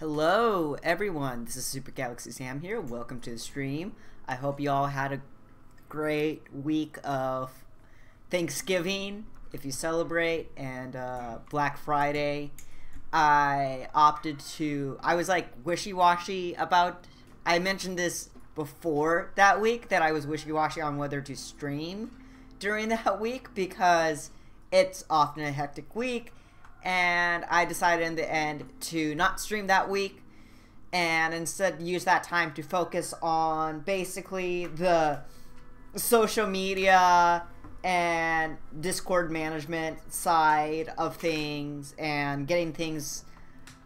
Hello, everyone. This is Super Galaxy Sam here. Welcome to the stream. I hope you all had a great week of Thanksgiving, if you celebrate, and uh, Black Friday. I opted to. I was like wishy washy about. I mentioned this before that week that I was wishy washy on whether to stream during that week because it's often a hectic week and I decided in the end to not stream that week and instead use that time to focus on basically the social media and Discord management side of things and getting things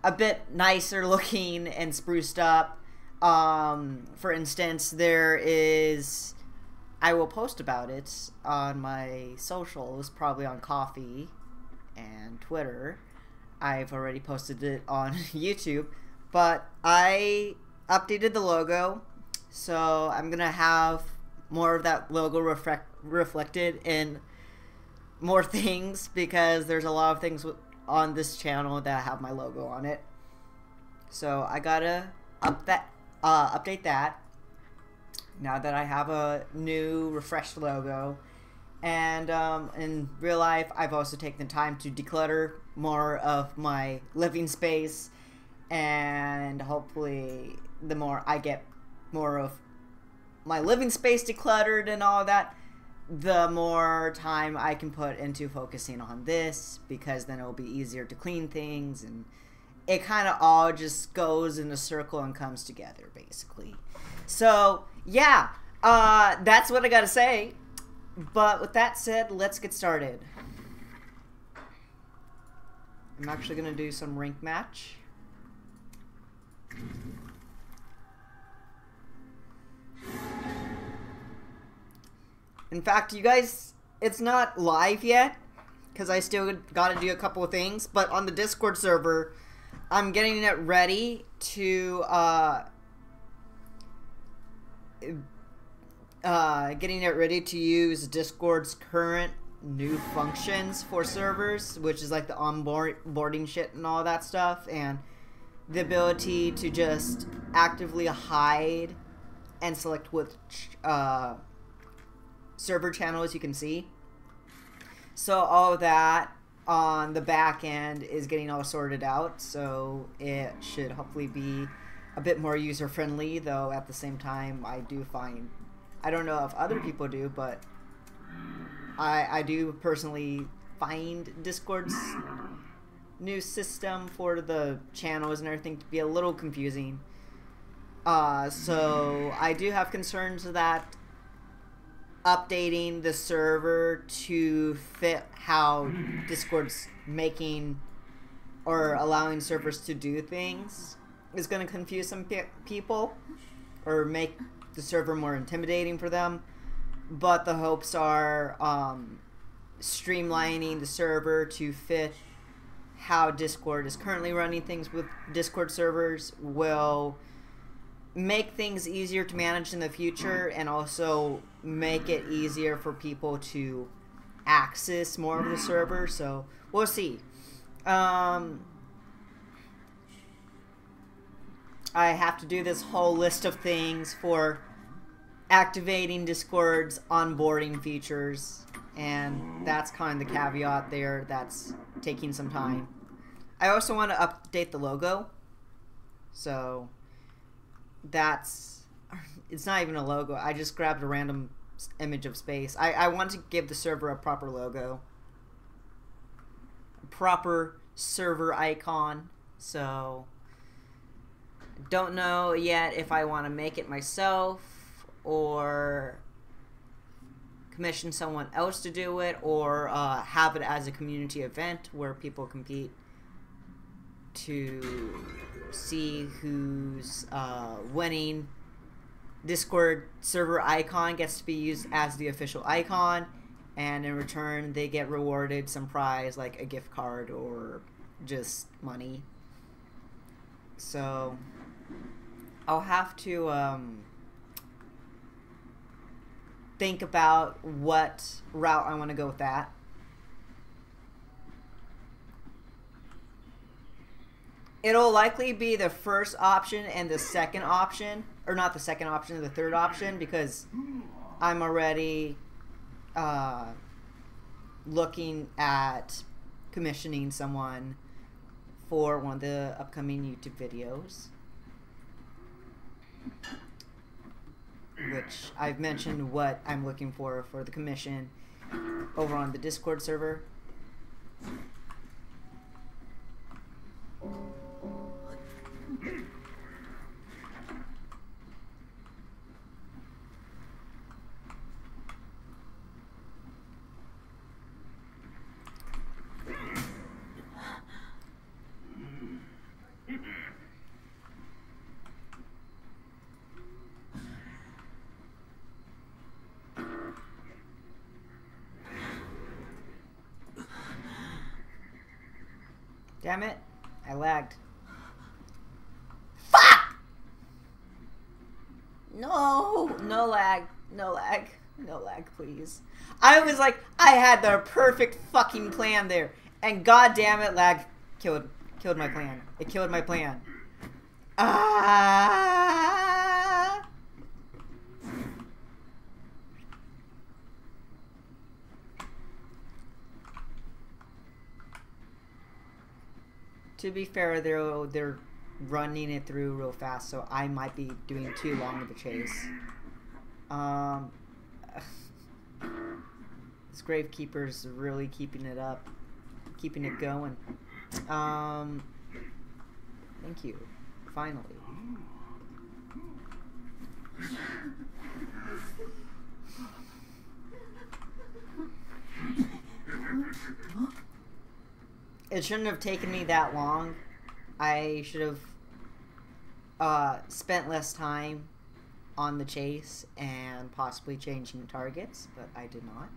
a bit nicer looking and spruced up. Um, for instance, there is. I will post about it on my socials, probably on Ko-fi and Twitter. I've already posted it on YouTube, but I updated the logo, so I'm gonna have more of that logo reflect reflected in more things because there's a lot of things on this channel that have my logo on it. So I gotta up that uh, update that now that I have a new refreshed logo and um, in real life, I've also taken the time to declutter more of my living space. And hopefully, the more I get more of my living space decluttered and all that, the more time I can put into focusing on this because then it'll be easier to clean things and it kind of all just goes in a circle and comes together basically. So, yeah, uh, that's what I got to say. But with that said, let's get started. I'm actually going to do some rank match. In fact, you guys, it's not live yet because I still got to do a couple of things. But on the Discord server, I'm getting it ready to uh, uh, getting it ready to use Discord's current new functions for servers, which is like the onboarding shit and all that stuff, and the ability to just actively hide and select which uh, server channels you can see. So all that on the back end is getting all sorted out, so it should hopefully be a bit more user friendly, though at the same time I do find I don't know if other people do, but I I do personally find Discord's new system for the channels and everything to be a little confusing. Uh, so I do have concerns that updating the server to fit how Discord's making or allowing servers to do things is going to confuse some pe people or make the server more intimidating for them. But the hopes are um, streamlining the server to fit how Discord is currently running things with Discord servers will make things easier to manage in the future and also make it easier for people to access more of the server. So we'll see. Um, I have to do this whole list of things for activating Discord's onboarding features, and that's kind of the caveat there that's taking some time. I also want to update the logo, so that's it's not even a logo. I just grabbed a random image of space. I, I want to give the server a proper logo, a proper server icon, so don't know yet if I want to make it myself or commission someone else to do it or uh, have it as a community event where people compete to see who's uh, winning. Discord server icon gets to be used as the official icon, and in return, they get rewarded some prize like a gift card or just money. So, I'll have to um, think about what route I want to go with that. It'll likely be the first option and the second option, or not the second option, the third option, because I'm already uh, looking at commissioning someone for one of the upcoming YouTube videos. Which I've mentioned what I'm looking for for the commission over on the Discord server. Damn it. I lagged. Fuck! No! No lag. No lag. No lag, please. I was like, I had the perfect fucking plan there. And god damn it, lag killed killed my plan. It killed my plan. Ah! To be fair, they're they're running it through real fast, so I might be doing too long of a chase. Um, this Gravekeeper's really keeping it up, keeping it going. Um, thank you. Finally. It shouldn't have taken me that long. I should have uh, spent less time on the chase and possibly changing targets, but I did not.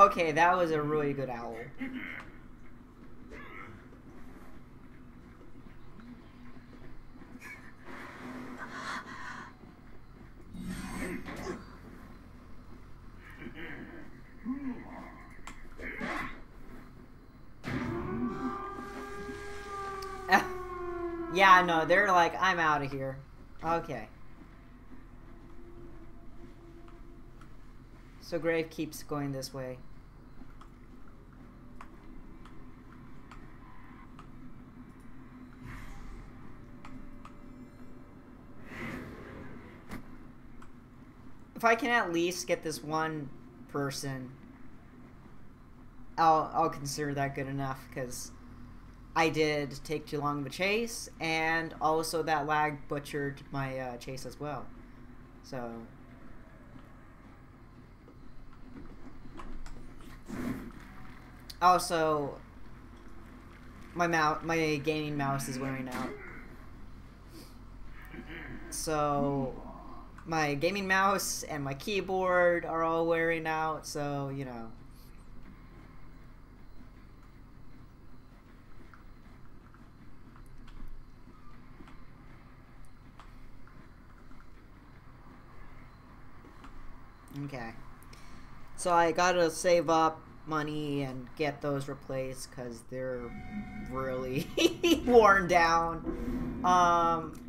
Okay, that was a really good owl. yeah, no, they're like, I'm out of here. Okay. So Grave keeps going this way. If I can at least get this one person, I'll I'll consider that good enough because I did take too long of a chase, and also that lag butchered my uh, chase as well. So Also, my mouse, my gaming mouse is wearing out. So, my gaming mouse and my keyboard are all wearing out. So, you know. Okay. So I gotta save up money and get those replaced because they're really worn down. Um,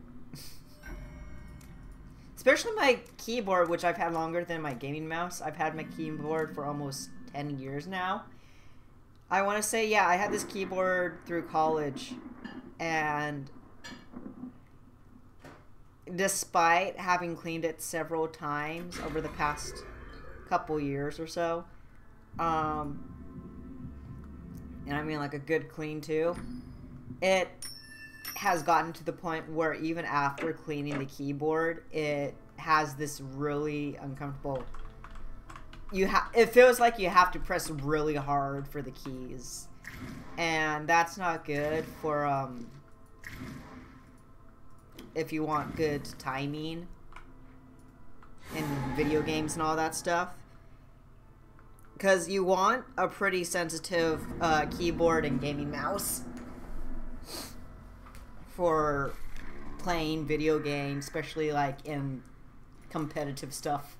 especially my keyboard, which I've had longer than my gaming mouse. I've had my keyboard for almost 10 years now. I want to say, yeah, I had this keyboard through college, and despite having cleaned it several times over the past couple years or so, um, and I mean like a good clean too, it has gotten to the point where even after cleaning the keyboard, it has this really uncomfortable. You have it feels like you have to press really hard for the keys, and that's not good for um. If you want good timing in video games and all that stuff, because you want a pretty sensitive uh, keyboard and gaming mouse for playing video games, especially like in competitive stuff.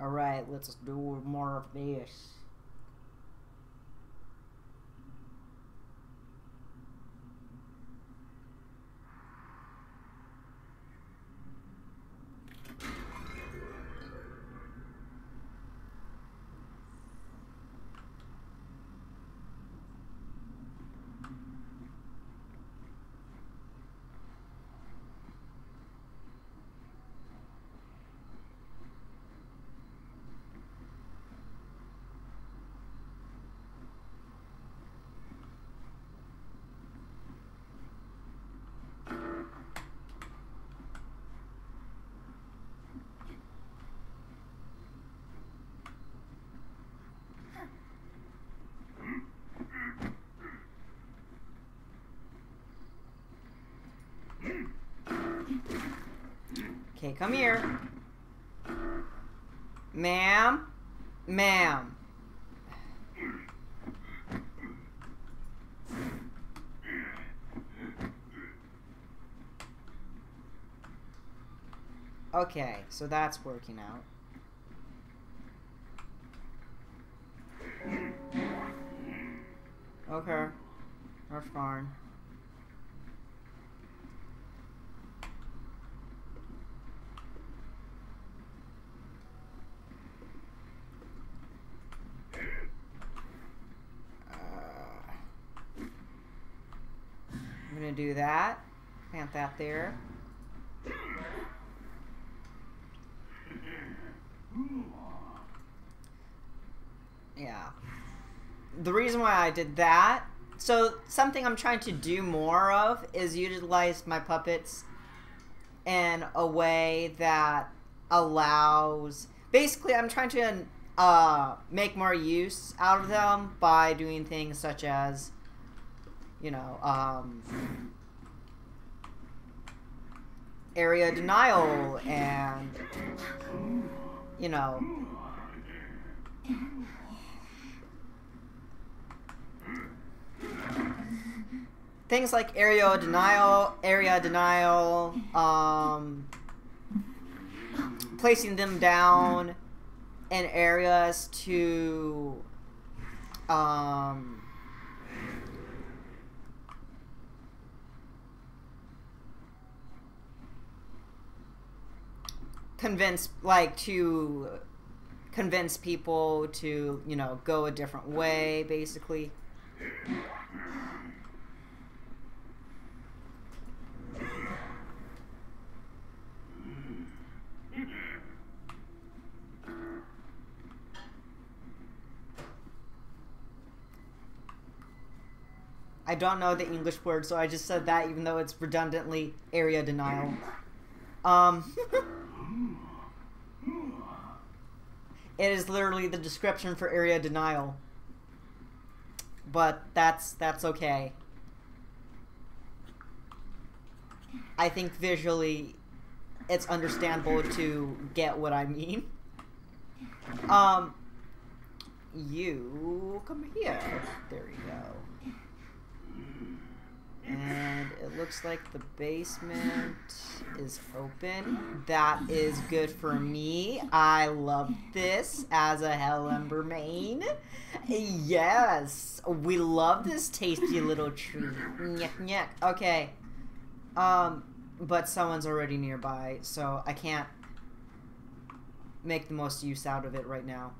Alright, let's do more of this. Okay, come here. Ma'am? Ma'am. Okay, so that's working out. Okay, that's fine. Do that. Plant that there. Yeah. The reason why I did that, so something I'm trying to do more of is utilize my puppets in a way that allows, basically I'm trying to uh, make more use out of them by doing things such as you know, um, area denial and, you know, things like area denial, area denial, um, placing them down in areas to, um, convince like to convince people to you know go a different way basically I don't know the English word, so I just said that even though it's redundantly area denial. Um, It is literally the description for area denial. But that's that's okay. I think visually it's understandable to get what I mean. Um you come here. There you go. And it looks like the basement is open. That is good for me. I love this as a Hell Ember main. Yes, we love this tasty little treat. Nyek, nyek. Okay. Um, but someone's already nearby, so I can't make the most use out of it right now.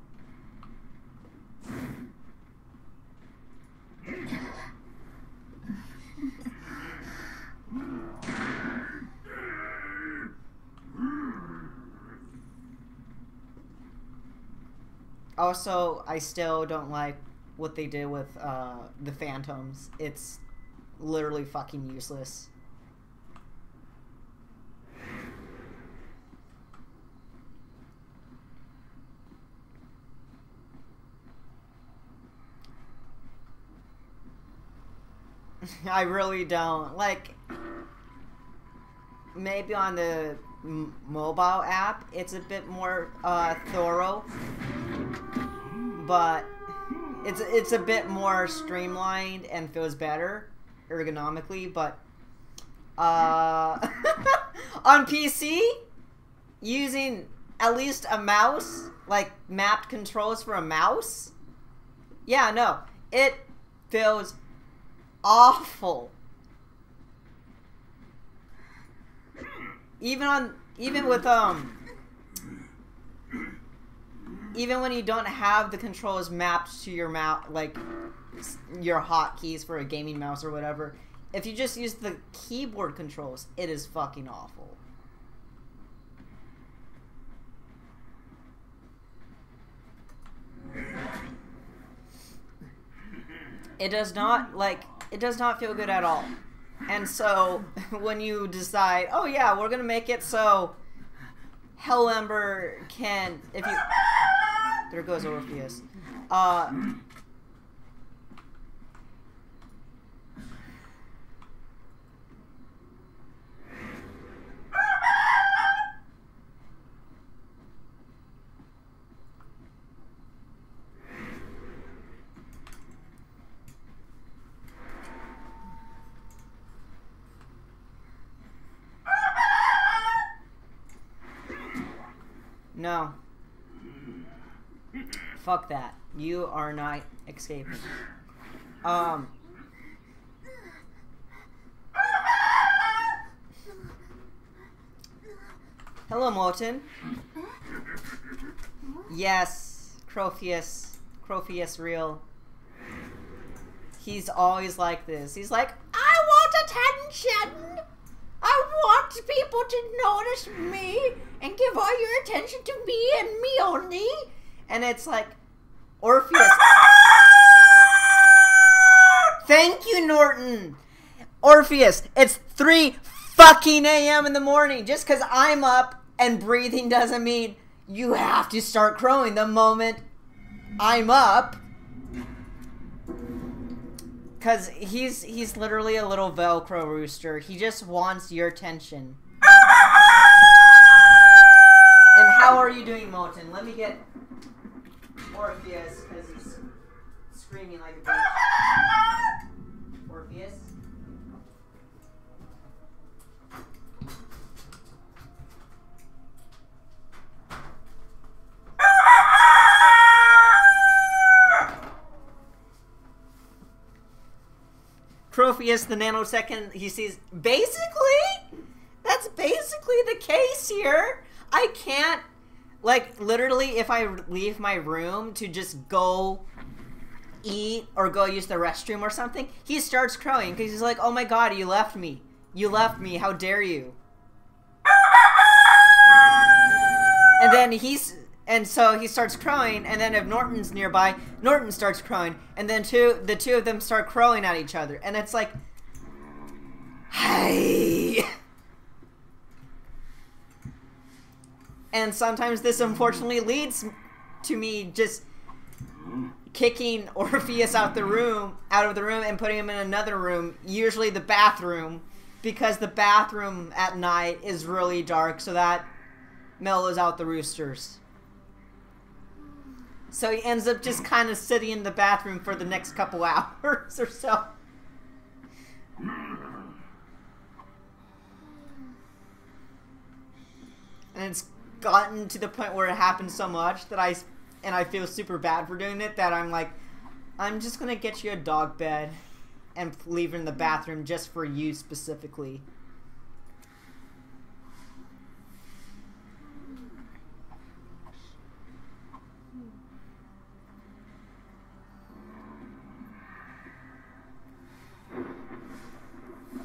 Also, I still don't like what they did with uh, the Phantoms. It's literally fucking useless. I really don't like. Maybe on the mobile app, it's a bit more uh, thorough, but it's it's a bit more streamlined and feels better ergonomically. But uh, on PC, using at least a mouse, like mapped controls for a mouse, yeah, no, it feels awful. Even on even with um even when you don't have the controls mapped to your mouse like your hotkeys for a gaming mouse or whatever, if you just use the keyboard controls, it is fucking awful. It does not like it does not feel good at all. And so when you decide, oh yeah, we're gonna make it so Hell Ember can if you there goes Orpheus. Uh No. Fuck that. You are not escaping. Um. Hello, Morton. Yes, Crophius. Crophius real. He's always like this. He's like, I want attention! I want people to notice me and give all your attention to me and me only. And it's like, Orpheus. Thank you, Norton. Orpheus, it's 3 fucking a.m. in the morning. Just because I'm up and breathing doesn't mean you have to start crowing the moment I'm up. Cause he's he's literally a little Velcro rooster. He just wants your attention. And how are you doing, Molten? Let me get Orpheus, because he's screaming like a bitch. Orpheus? Crophius, the nanosecond, he sees. Basically, that's basically the case here. I can't, like, literally, if I leave my room to just go eat or go use the restroom or something, he starts crowing because he's like, oh my god, you left me. You left me. How dare you? And then he's and so he starts crowing, and then if Norton's nearby, Norton starts crowing, and then two the two of them start crowing at each other, and it's like, hey. And sometimes this unfortunately leads to me just kicking Orpheus out the room, out of the room, and putting him in another room, usually the bathroom, because the bathroom at night is really dark, so that mellows out the roosters. So he ends up just kind of sitting in the bathroom for the next couple hours or so. And it's gotten to the point where it happens so much that I and I feel super bad for doing it that I'm like, I'm just gonna get you a dog bed and leave it in the bathroom just for you specifically.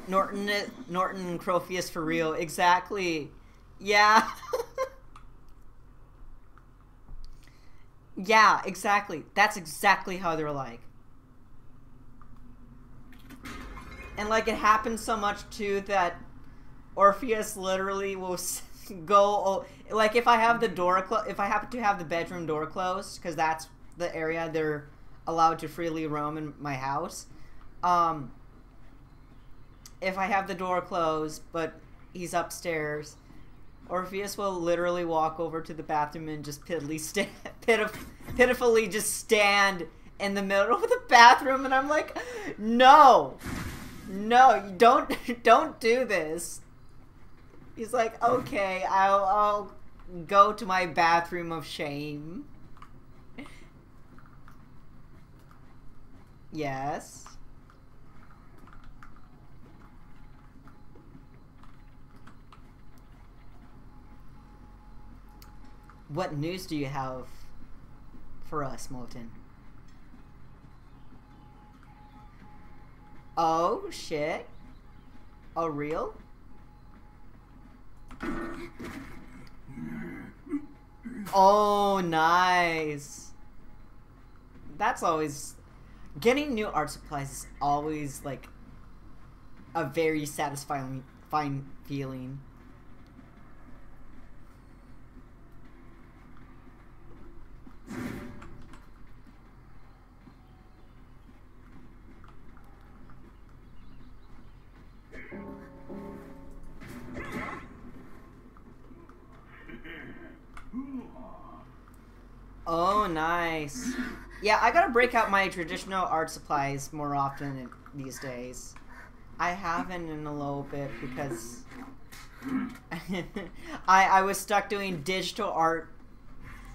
Norton, Norton Crofius for real. Exactly. Yeah. yeah, exactly. That's exactly how they're like. And like it happens so much too that Orpheus literally will go like if I have the door clo- if I happen to have the bedroom door closed because that's the area they're allowed to freely roam in my house. Um, if I have the door closed, but he's upstairs, Orpheus will literally walk over to the bathroom and just pitifully, sta- pitif- pitifully just stand in the middle of the bathroom, and I'm like, no, no, you don't, don't do this. He's like, okay, I'll, I'll go to my bathroom of shame. Yes. What news do you have for us, Molten? Oh, shit. A real? Oh, nice. That's always... Getting new art supplies is always, like, a very satisfying fine feeling. Oh, nice. Yeah, I gotta break out my traditional art supplies more often these days. I haven't in a little bit because I I was stuck doing digital art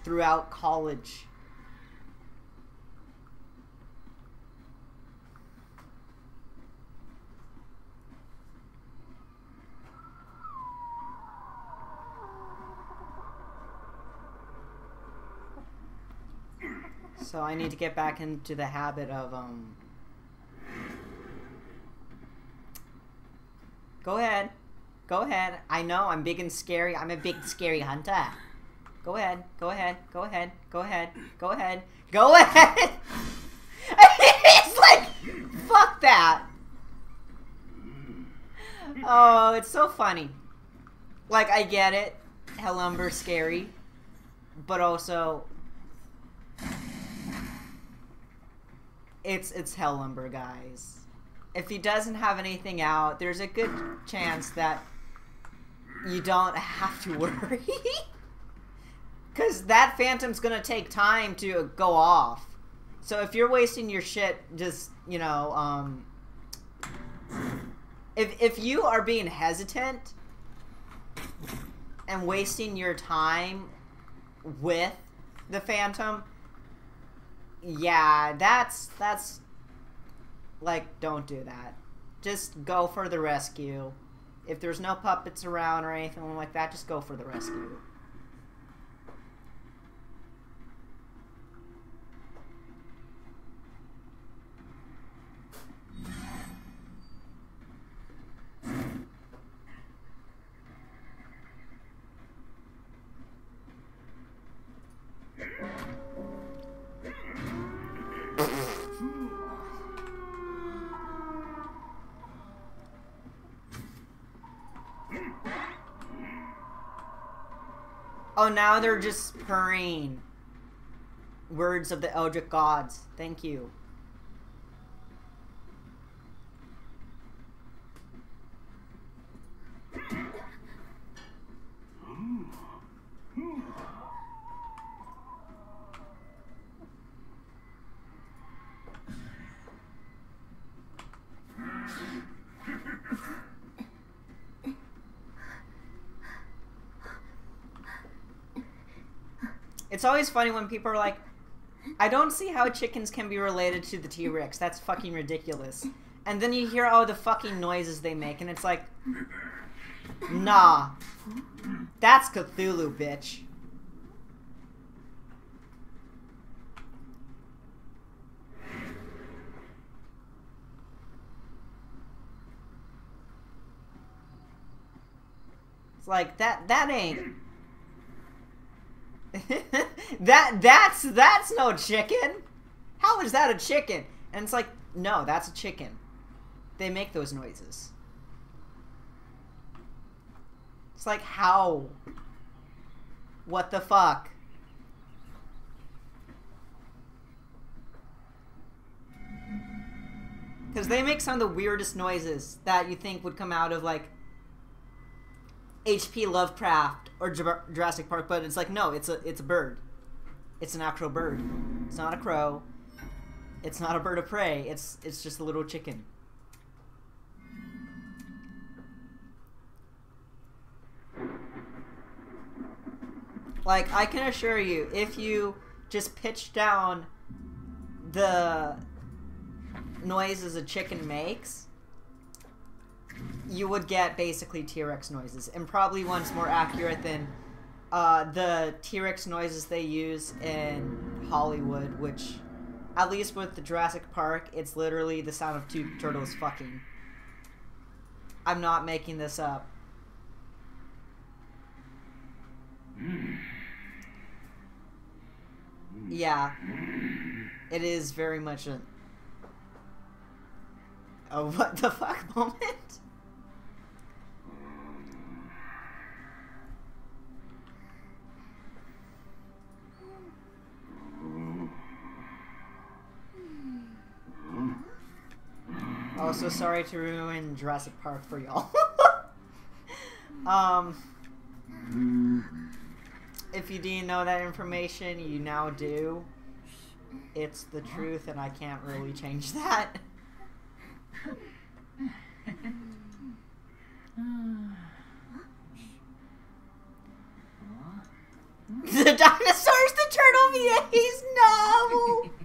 throughout college. So I need to get back into the habit of um Go ahead. Go ahead. I know I'm big and scary. I'm a big scary hunter. Go ahead. Go ahead. Go ahead. Go ahead. Go ahead. Go ahead. it's like fuck that. Oh, it's so funny. Like I get it. Hell Ember scary. But also it's it's Hell Ember, guys. If he doesn't have anything out, there's a good chance that you don't have to worry. Because that phantom's gonna take time to go off. So if you're wasting your shit, just, you know, um... If, if you are being hesitant and wasting your time with the phantom, yeah, that's that's like don't do that. Just go for the rescue. If there's no puppets around or anything like that, just go for the rescue. Now they're just purring. words of the Eldritch gods. Thank you. It's always funny when people are like, I don't see how chickens can be related to the T Rex. That's fucking ridiculous. And then you hear all the fucking noises they make, and it's like, nah. That's Cthulhu, bitch. It's like that that ain't that that's that's no chicken. How is that a chicken? And it's like, no, that's a chicken. They make those noises. It's like how? What the fuck? Because they make some of the weirdest noises that you think would come out of like H.P. Lovecraft or Jurassic Park, but it's like no, it's a it's a bird. It's an actual bird. It's not a crow. It's not a bird of prey. It's it's just a little chicken. Like I can assure you, if you just pitch down the noises a chicken makes, you would get basically T-Rex noises, and probably ones more accurate than uh, the T-Rex noises they use in Hollywood, which, at least with the Jurassic Park, it's literally the sound of two turtles fucking. I'm not making this up. Yeah. It is very much a... A what the fuck moment? Also, sorry to ruin Jurassic Park for y'all. um, if you didn't know that information, you now do. It's the truth, and I can't really change that. the dinosaurs, the turtle VAs, no!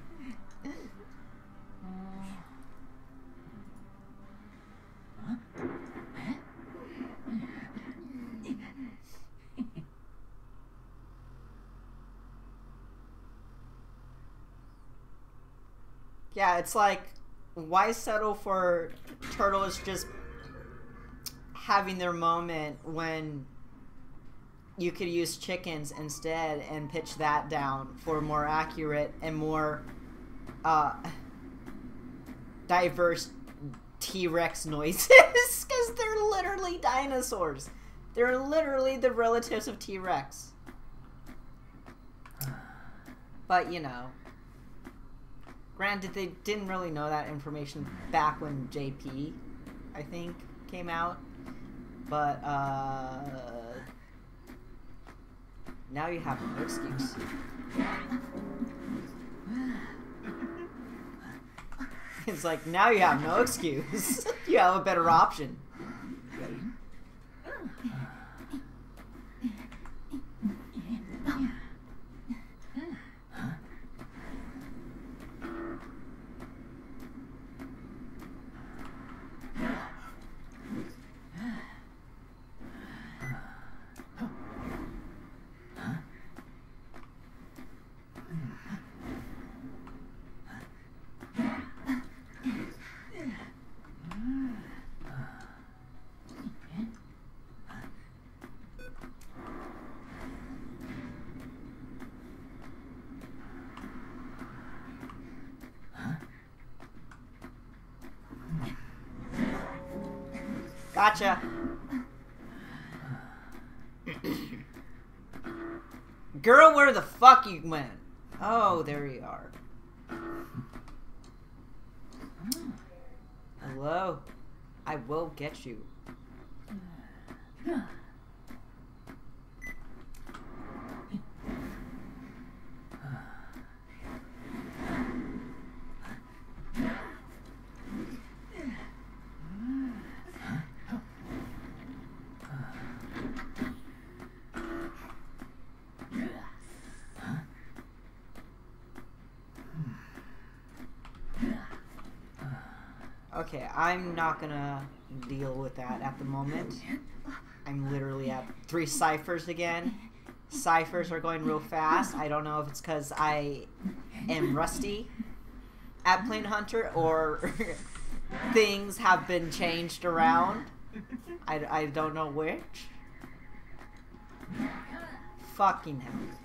Yeah, it's like, why settle for turtles just having their moment when you could use chickens instead and pitch that down for more accurate and more uh, diverse T-Rex noises because they're literally dinosaurs. They're literally the relatives of T-Rex. But, you know, Granted, they didn't really know that information back when JP, I think, came out. But, uh... Now you have no excuse. it's like, now you have no excuse. you have a better option. Hmm. Gotcha. Girl, where the fuck you went? Oh, there you are. Hello. I will get you. I'm not gonna deal with that at the moment. I'm literally at three ciphers again. Ciphers are going real fast. I don't know if it's because I am rusty at Plane Hunter or things have been changed around. I, I don't know which. Fucking hell.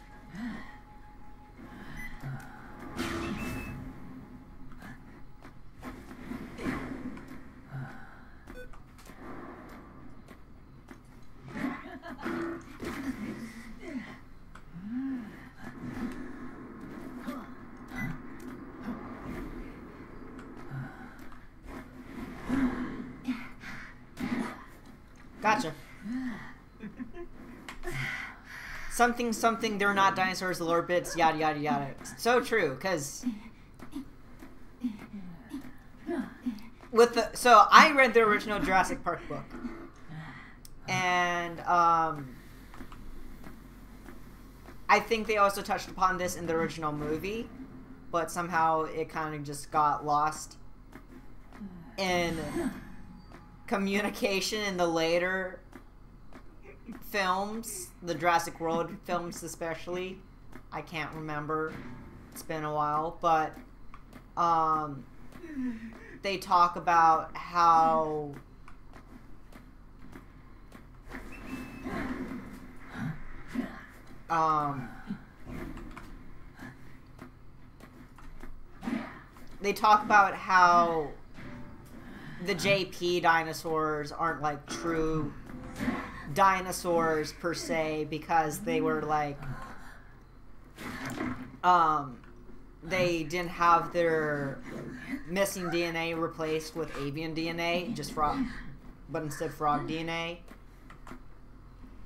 Something, something, they're not dinosaurs, the lore bits, yada, yada, yada. So true, because... With the, so, I read the original Jurassic Park book. And, um... I think they also touched upon this in the original movie, but somehow it kind of just got lost in communication in the later films, the Jurassic World films especially. I can't remember. It's been a while, but um, they talk about how um, they talk about how the JP dinosaurs aren't like true dinosaurs per se because they were like um they didn't have their missing DNA replaced with avian DNA, just frog, but instead frog DNA.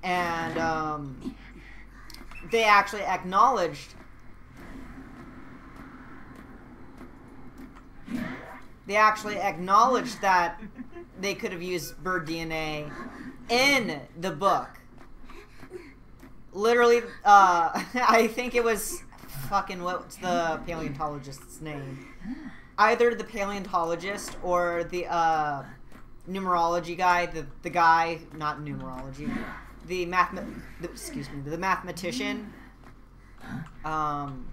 And um, they actually acknowledged they actually acknowledged that they could have used bird DNA in the book. Literally, uh, I think it was fucking what's the paleontologist's name? Either the paleontologist or the uh, numerology guy, the the guy, not numerology, the math, the, excuse me, the mathematician. Um,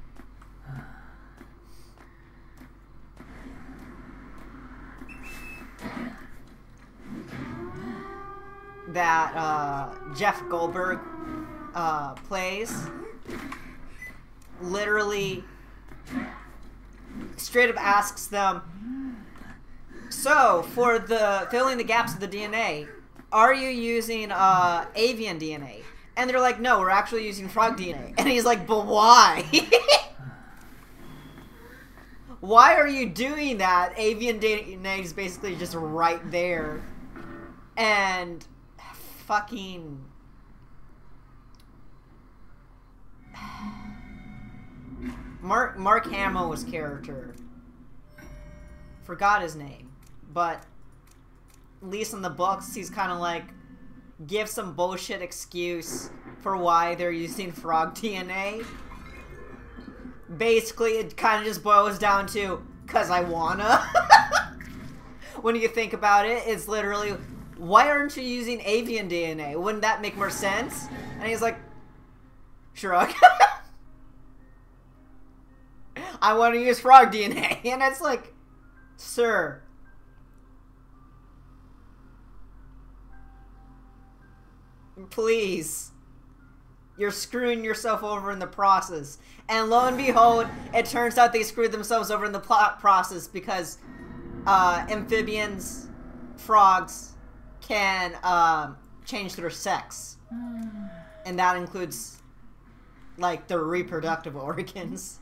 that uh, Jeff Goldberg uh, plays. Literally straight up asks them so for the filling the gaps of the dna are you using uh, avian dna and they're like no we're actually using frog dna and he's like but why? Why are you doing that? Avian dna is basically just right there. And fucking Mark Mark Hamill's character. Forgot his name, but at least in the books, he's kind of like give some bullshit excuse for why they're using frog DNA. Basically, it kind of just boils down to cause I wanna. when you think about it, it's literally why aren't you using avian DNA? Wouldn't that make more sense? And he's like, shrug. I want to use frog DNA. And it's like, sir. Please. You're screwing yourself over in the process. And lo and behold, it turns out they screwed themselves over in the plot process because uh, amphibians, frogs, can um, change their sex, and that includes like their reproductive organs.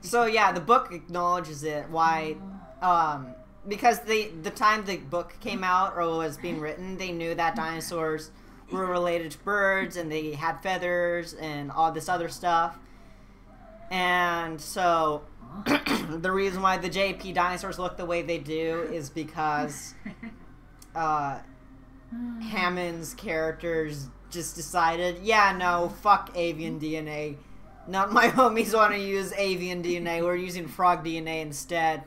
so yeah, the book acknowledges it. Why? Um, because the the time the book came out or was being written, they knew that dinosaurs were related to birds and they had feathers and all this other stuff. And so the reason why the JP dinosaurs look the way they do is because uh, Hammond's characters just decided, yeah, no, fuck avian DNA. None of my homies want to use avian DNA. We're using frog DNA instead.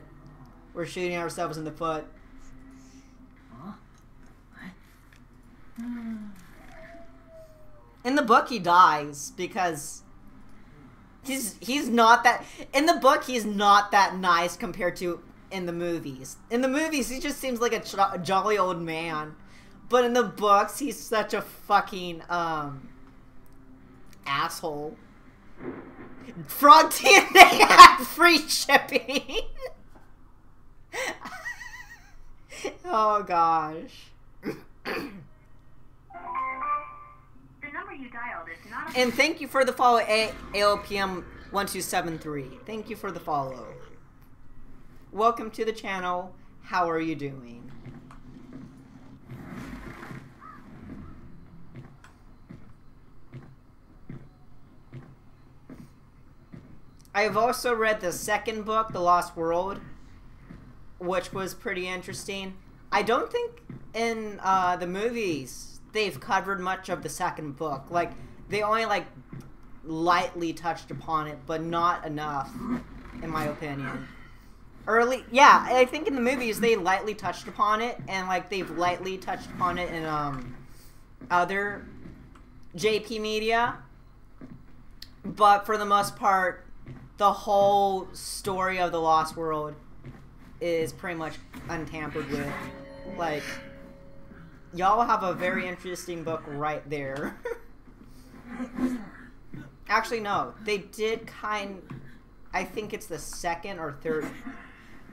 We're shooting ourselves in the foot. In the book, he dies because he's he's not that. In the book, he's not that nice compared to in the movies. In the movies, he just seems like a, jolly old man, but in the books, he's such a fucking um asshole. Frog DNA had free shipping. oh gosh. and thank you for the follow, A- ALPM one two seven three. Thank you for the follow. Welcome to the channel. How are you doing? I have also read the second book, The Lost World, which was pretty interesting. I don't think in uh, the movies they've covered much of the second book. Like they only like lightly touched upon it, but not enough, in my opinion. Early, yeah, I think in the movies they lightly touched upon it, and like they've lightly touched upon it in um other JP media. But for the most part, the whole story of the Lost World is pretty much untampered with. Like, y'all have a very interesting book right there. Actually, no. They did kind... I think it's the second or third...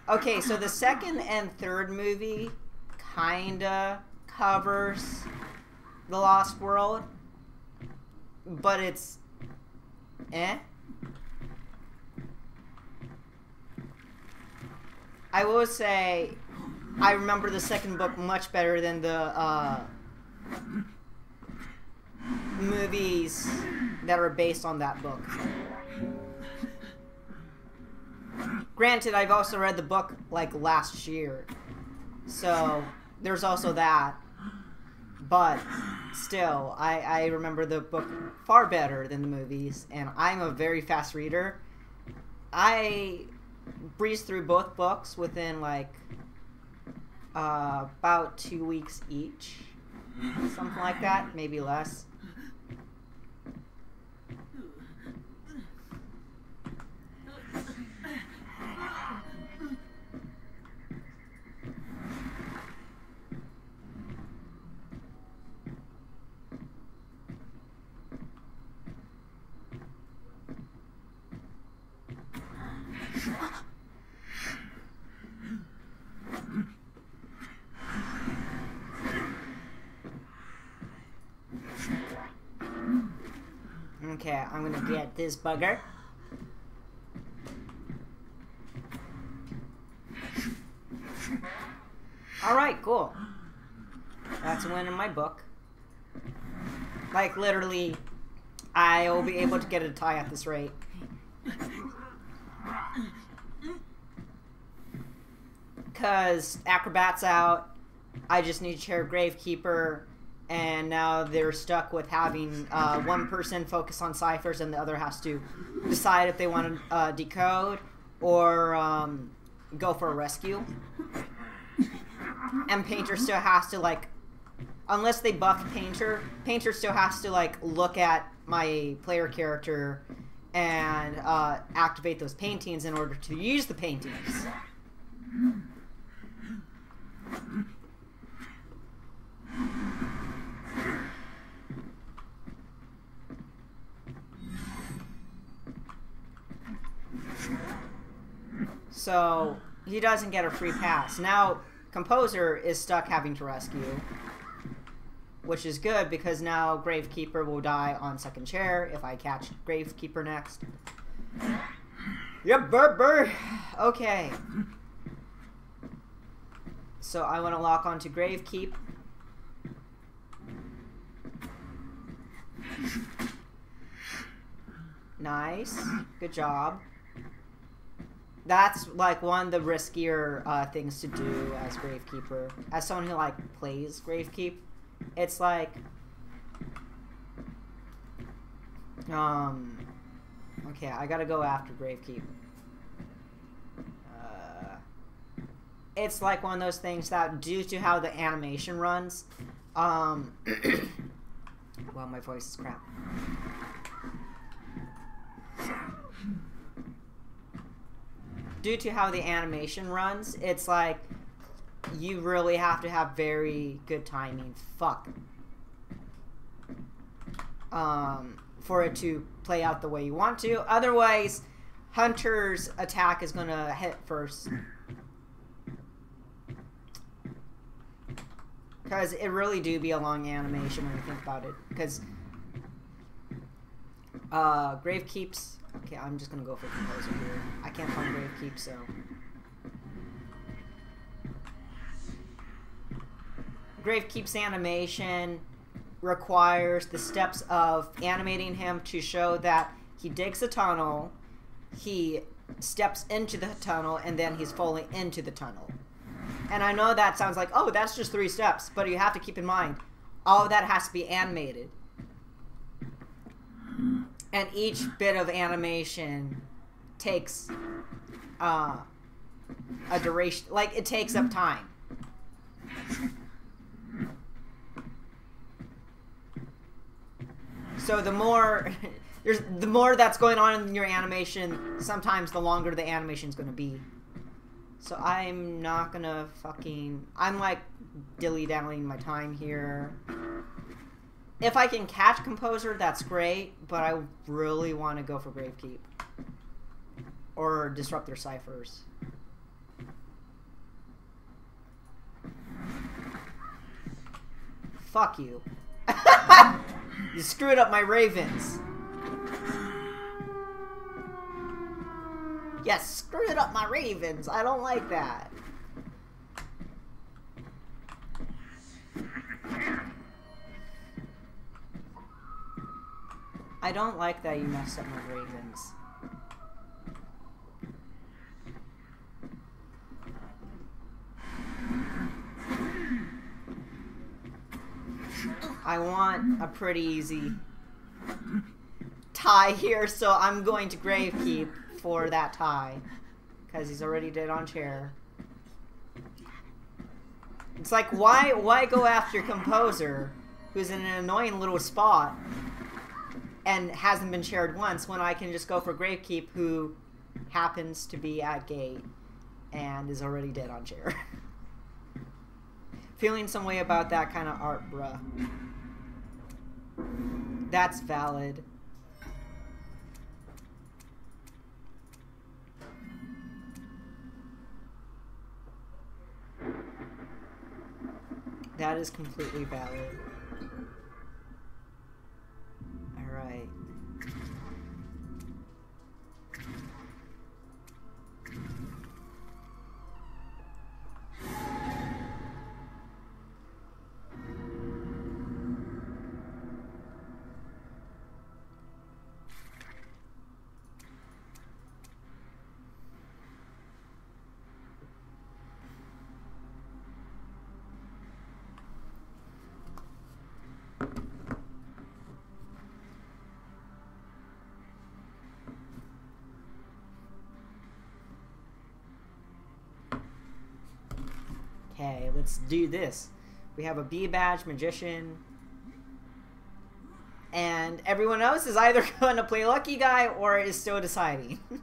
Okay, so the second and third movie kinda covers The Lost World. But it's... Eh? I will say, I remember the second book much better than the uh, movies that are based on that book. Granted, I've also read the book like last year, so there's also that. But still, I, I remember the book far better than the movies, and I'm a very fast reader. I breezed through both books within like uh, about two weeks each, something like that, maybe less. Okay, I'm gonna get this bugger. Alright, cool. That's a win in my book. Like, literally, I'll be able to get a tie at this rate. Because Acrobat's out, I just need to share Gravekeeper, and now they're stuck with having uh, one person focus on ciphers and the other has to decide if they want to uh, decode or um, go for a rescue. And Painter still has to like, unless they buff Painter, Painter still has to like look at my player character and uh, activate those paintings in order to use the paintings. So he doesn't get a free pass. Now Composer is stuck having to rescue. Which is good because now Gravekeeper will die on second chair if I catch Gravekeeper next. Yep, burr, burr. Okay. So I want to lock onto Gravekeep. Nice. Good job. That's like one of the riskier uh, things to do as Gravekeeper. As someone who like plays Gravekeep, it's like um okay, I gotta go after Gravekeep. Uh, it's like one of those things that due to how the animation runs, um well my voice is crap. Due to how the animation runs, it's like you really have to have very good timing. Fuck. Um, for it to play out the way you want to. Otherwise, Hunter's attack is going to hit first. Because it really do be a long animation when you think about it. Because uh, Gravekeep's... Okay, I'm just to go for Composer here. I can't find Gravekeep, so... Grave Keep's animation requires the steps of animating him to show that he digs a tunnel, he steps into the tunnel, and then he's falling into the tunnel. And I know that sounds like, oh, that's just three steps, but you have to keep in mind, all of that has to be animated. And each bit of animation takes uh, a duration, like, it takes up time. So the more there's the more that's going on in your animation, sometimes the longer the animation is going to be. So I'm not gonna fucking. I'm like dilly dallying my time here. If I can catch Composer, that's great, but I really want to go for Gravekeep. Or Disrupt their ciphers. Fuck you. You screwed up my ravens. Yes, screwed up my ravens. I don't like that. I don't like that you messed up my ravens. I want a pretty easy tie here, so I'm going to Gravekeep for that tie. Because he's already dead on chair. It's like, why why go after Composer, who's in an annoying little spot, and hasn't been shared once, when I can just go for Gravekeep, who happens to be at gate, and is already dead on chair. Feeling some way about that kind of art, bruh. That's valid. That is completely valid. Alright. Let's do this. We have a B badge, magician, and everyone else is either going to play lucky guy or is still deciding.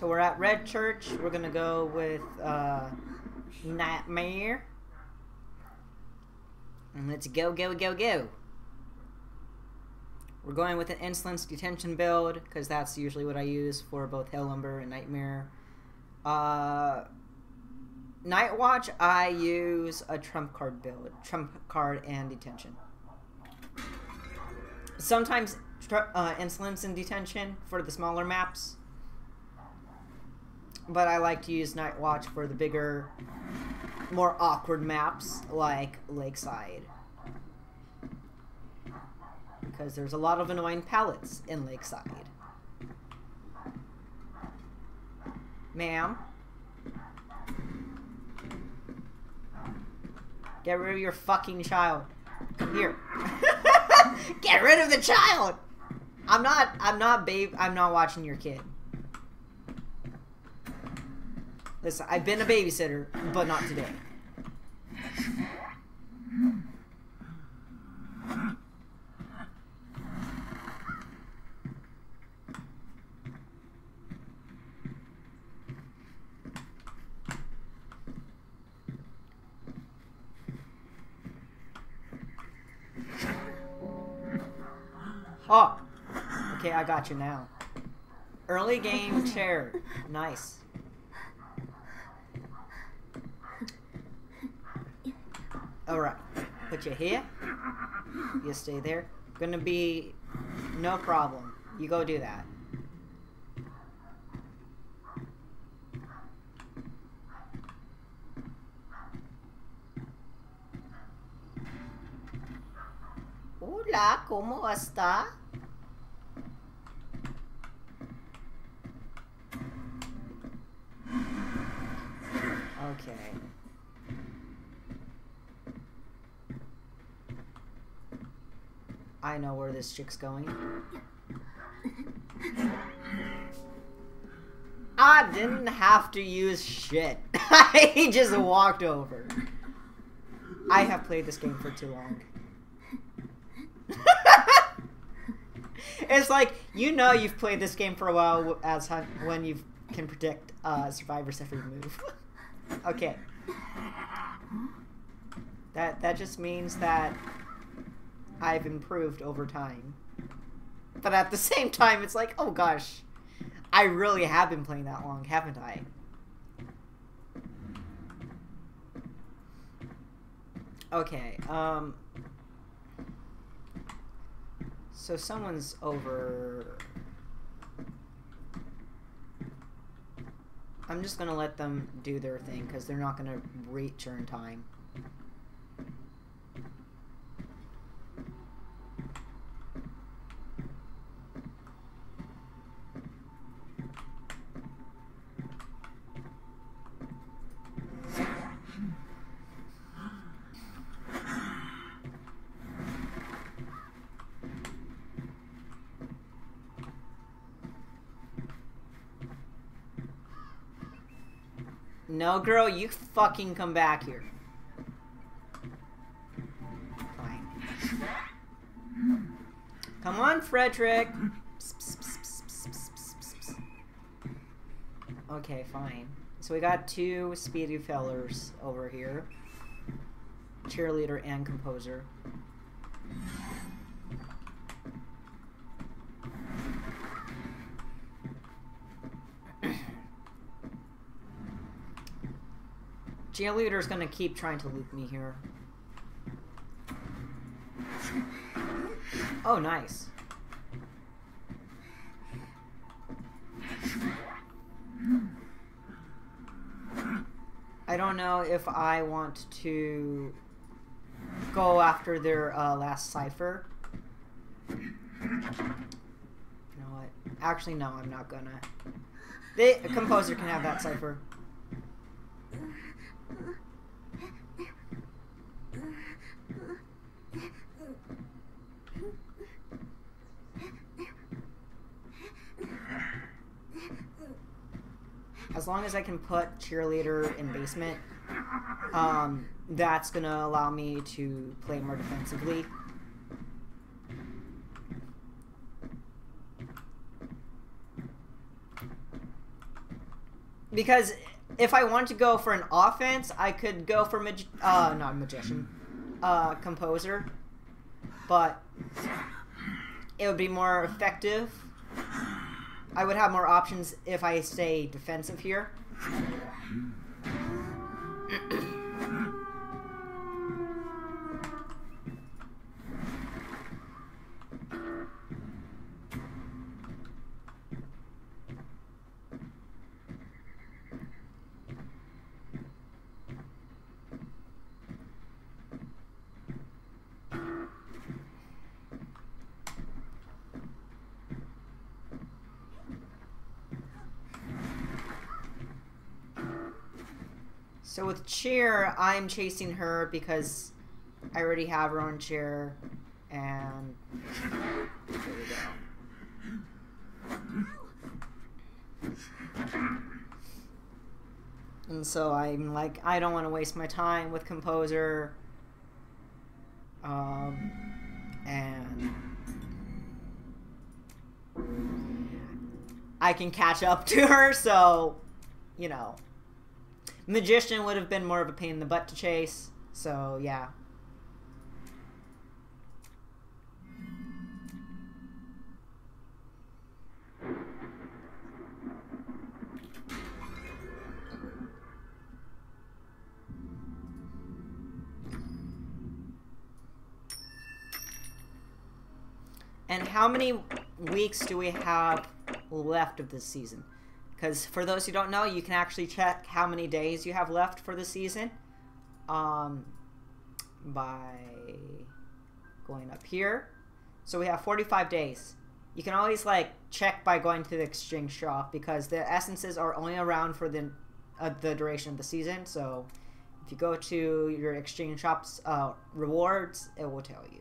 So we're at Red Church. We're gonna go with uh, Nightmare. And let's go, go, go, go. We're going with an insolence detention build because that's usually what I use for both Hell Ember and Nightmare. Uh, Night Watch, I use a trump card build, trump card and detention. Sometimes uh, insolence and detention for the smaller maps, but I like to use Night Watch for the bigger, more awkward maps like Lakeside because there's a lot of annoying pallets in Lakeside. Ma'am? Get rid of your fucking child. Come here. Get rid of the child! I'm not, I'm not, babe, I'm not watching your kid. Listen, I've been a babysitter, but not today. Oh! Okay, I got you now. Early game chair. Nice. Alright. Put you here. You stay there. Gonna be no problem. You go do that. Hola, ¿cómo está? Okay. I know where this chick's going. I didn't have to use shit. I just walked over. I have played this game for too long. it's like you know you've played this game for a while as when you can predict uh, survivors every move. okay. That that just means that I've improved over time. But at the same time, it's like, oh gosh, I really have been playing that long, haven't I? Okay, um... So someone's over... I'm just gonna let them do their thing, because they're not gonna reach in time. No, girl, you fucking come back here. Fine. Come on, Frederick. Okay, fine. So we got two speedy fellers over here. Cheerleader and composer. Cheerleader's gonna keep trying to loop me here. Oh, nice. I don't know if I want to go after their uh, last cipher. You know what? Actually, no, I'm not gonna. The composer can have that cipher. As long as I can put cheerleader in basement, um, that's gonna allow me to play more defensively. Because if I want to go for an offense, I could go for mag- uh not magician, uh composer, but it would be more effective. I would have more options if I stay defensive here. So with cheer, I'm chasing her because I already have her on cheer, and there we go. And so I'm like, I don't want to waste my time with composer. Um, and I can catch up to her, so you know. Magician would have been more of a pain in the butt to chase, so yeah. And how many weeks do we have left of this season? Because for those who don't know, you can actually check how many days you have left for the season um, by going up here. So we have 45 days. You can always like check by going to the exchange shop because the essences are only around for the uh, the duration of the season. So if you go to your exchange shop's uh, rewards, it will tell you.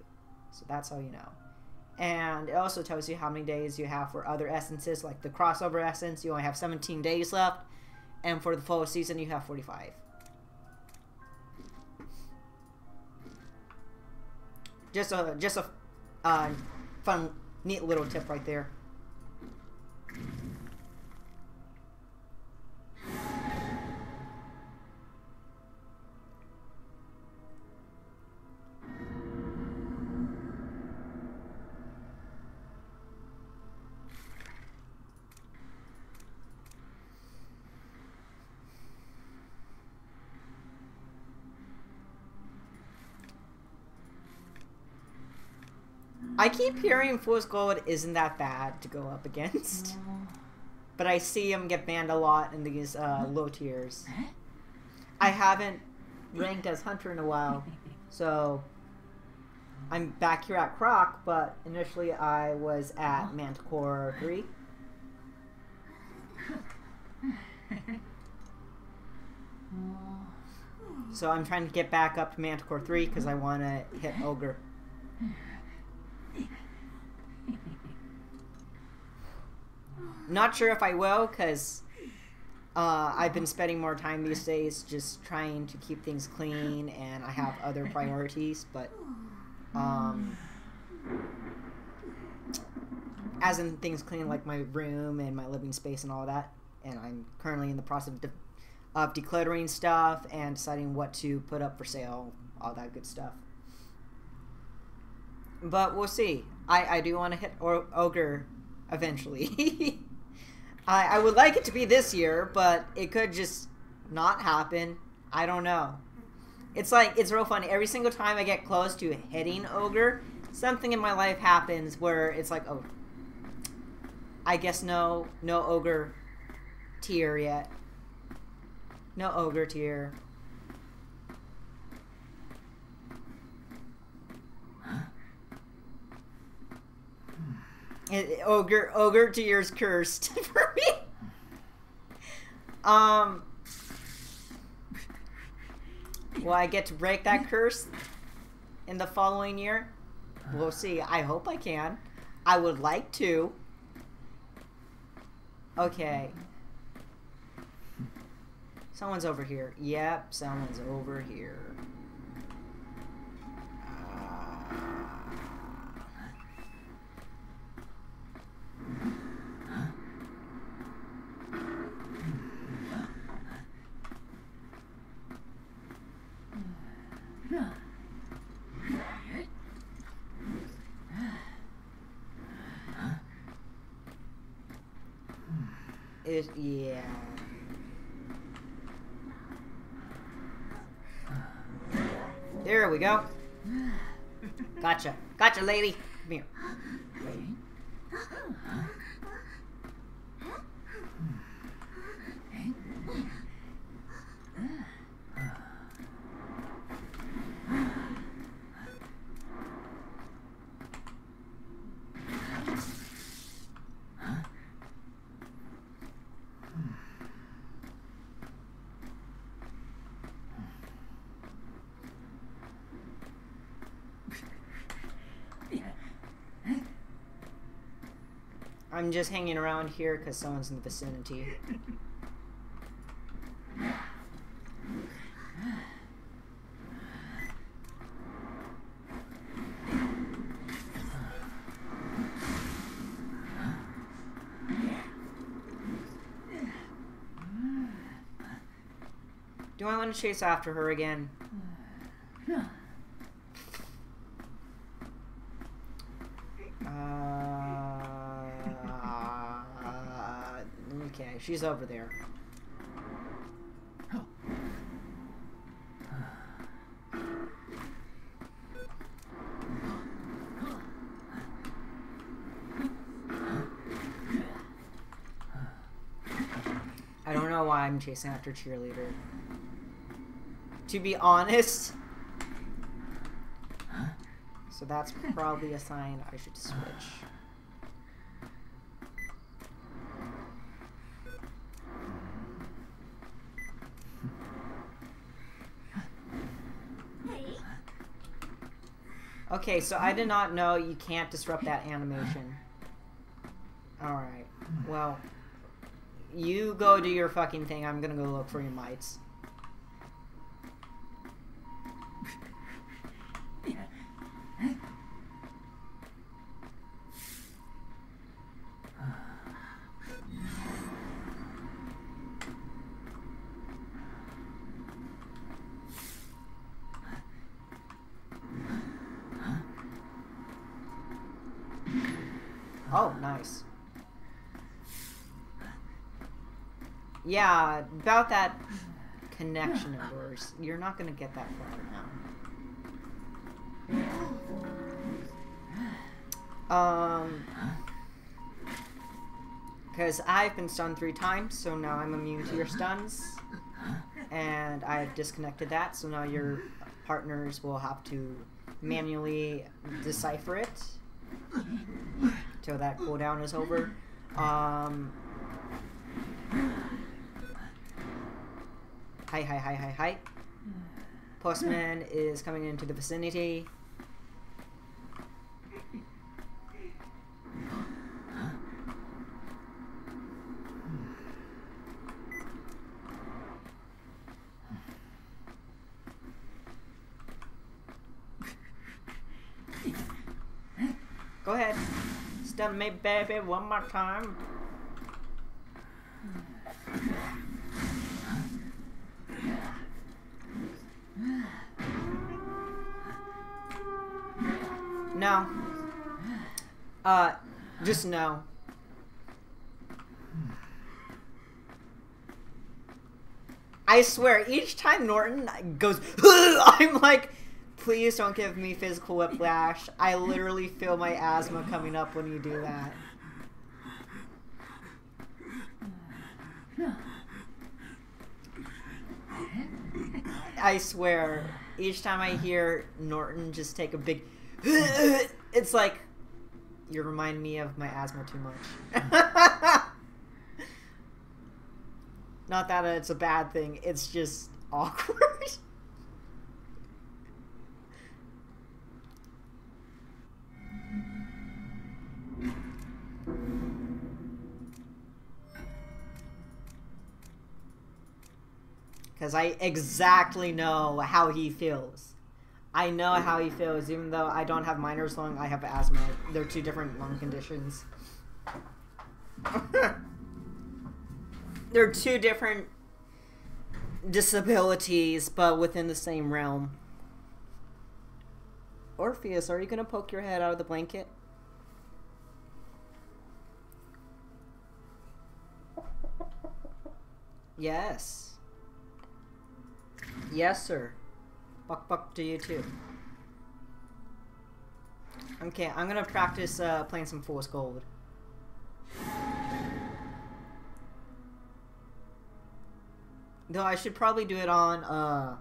So that's how you know and it also tells you how many days you have for other essences like the crossover essence. You only have 17 days left. And for the full season you have 45 just a just a uh, fun neat little tip right there I keep hearing Fool's Gold isn't that bad to go up against. But I see him get banned a lot in these uh, low tiers. I haven't ranked as Hunter in a while, so I'm back here at Croc, but initially I was at Manticore 3. So I'm trying to get back up to Manticore 3 because I want to hit Ogre. Not sure if I will, because uh, I've been spending more time these days just trying to keep things clean, and I have other priorities. But um, as in things clean, like my room and my living space and all that. And I'm currently in the process of, de- of decluttering stuff and deciding what to put up for sale, all that good stuff. But we'll see. I, I do want to hit Ogre eventually. I, I would like it to be this year, but it could just not happen. I don't know. It's like, it's real funny. Every single time I get close to hitting Ogre, something in my life happens where it's like, oh, I guess no, no Ogre tier yet. No Ogre tier. It, ogre ogre tears cursed for me. Um Will I get to break that curse in the following year? We'll see. I hope I can. I would like to. Okay. Someone's over here. Yep, someone's over here. It, yeah. There we go. Gotcha. Gotcha, lady. Come here. I'm just hanging around here because someone's in the vicinity. Do I want to chase after her again? Uh, okay, she's over there. Oh. I don't know why I'm chasing after cheerleader. To be honest. So that's probably a sign I should switch. Okay, so I did not know you can't disrupt that animation. Alright. Well, you go do your fucking thing. I'm gonna go look for your mites. Yeah, about that connection of yours. You're not gonna get that far now. Um, because I've been stunned three times, so now I'm immune to your stuns, and I've disconnected that, so now your partners will have to manually decipher it till that cooldown is over. Um, hi, hi, hi, hi, hi. Postman is coming into the vicinity. Go ahead. Stun me, baby, one more time. No. Uh, just no. I swear, each time Norton goes, I'm like, please don't give me physical whiplash. I literally feel my asthma coming up when you do that. I swear, each time I hear Norton just take a big, it's like you remind me of my asthma too much. Not that it's a bad thing; it's just awkward. Because I exactly know how he feels. I know how he feels, even though I don't have miner's lung, I have asthma. They're two different lung conditions. They're two different disabilities, but within the same realm. Orpheus, are you gonna poke your head out of the blanket? Yes. Yes, sir. Buck buck to you too. Okay, I'm gonna practice uh, playing some Fool's Gold. Though I should probably do it on uh,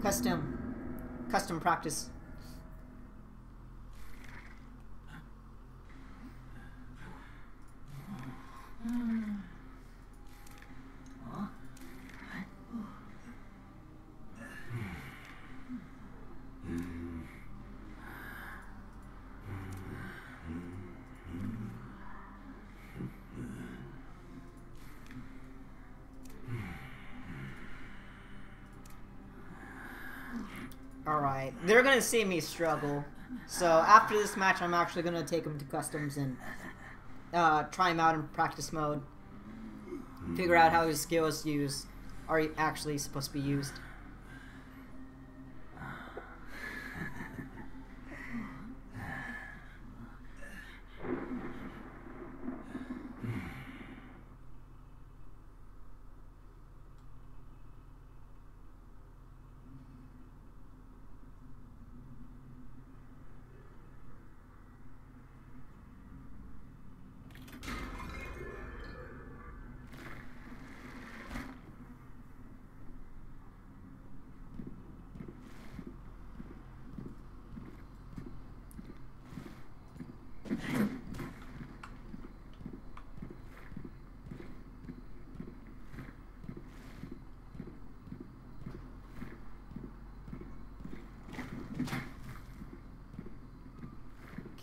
custom, custom practice. Alright, they're gonna see me struggle. So after this match, I'm actually gonna take them to customs and uh, try him out in practice mode. Figure out how his skills used are actually supposed to be used.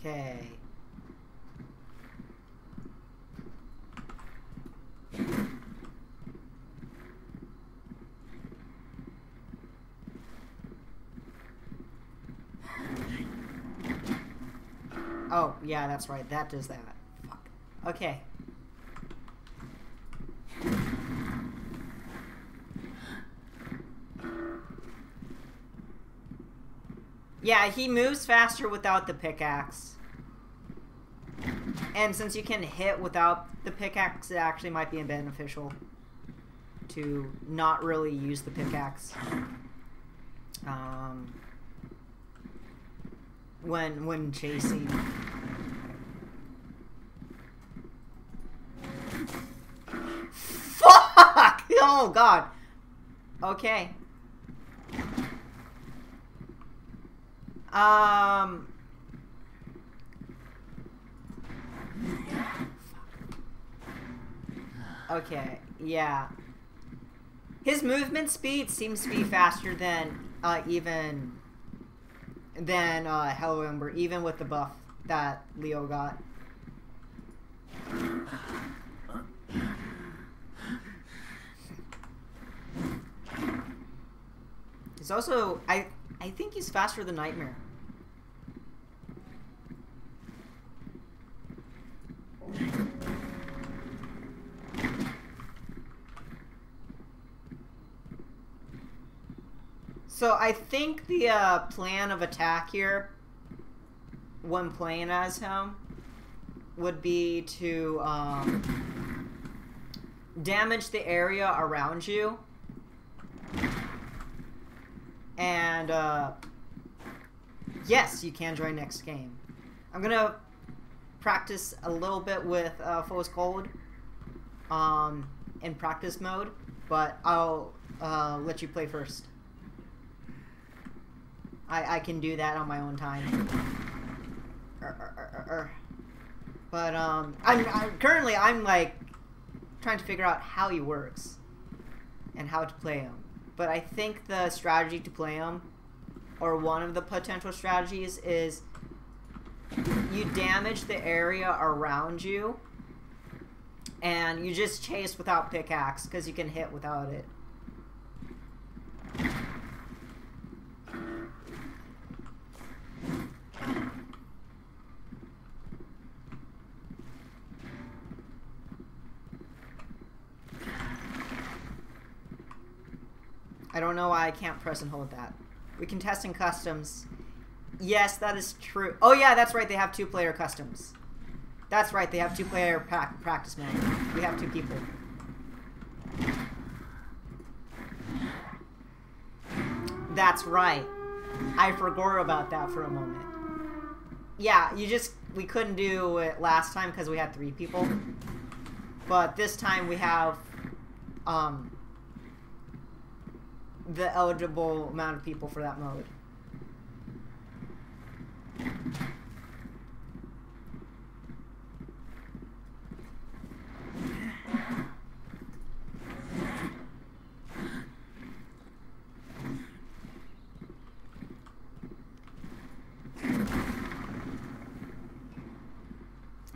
Okay. Oh, yeah, that's right. That does that. Fuck. Okay. Yeah, he moves faster without the pickaxe. And since you can hit without the pickaxe, it actually might be beneficial to not really use the pickaxe. Um, when when chasing. Fuck! Oh god. Okay. Um. Okay, yeah. His movement speed seems to be faster than uh, even than uh, Hell Ember, even with the buff that Leo got. He's also I I think he's faster than Nightmare. So I think the uh, plan of attack here, when playing as him, would be to um, damage the area around you. And, uh, yes, you can join next game. I'm gonna practice a little bit with uh, Fool's Gold um, in practice mode, but I'll uh, let you play first. I, I can do that on my own time. But um, I'm, I'm currently I'm like trying to figure out how he works and how to play him. But I think the strategy to play him, or one of the potential strategies, is you damage the area around you, and you just chase without pickaxe because you can hit without it. I don't know why I can't press and hold that. We can test in customs Yes, that is true. Oh yeah, that's right. They have two player customs. That's right. They have two player pra practice mode. We have two people. That's right. I forgot about that for a moment. Yeah, you just we couldn't do it last time because we had three people, but this time we have um the eligible amount of people for that mode.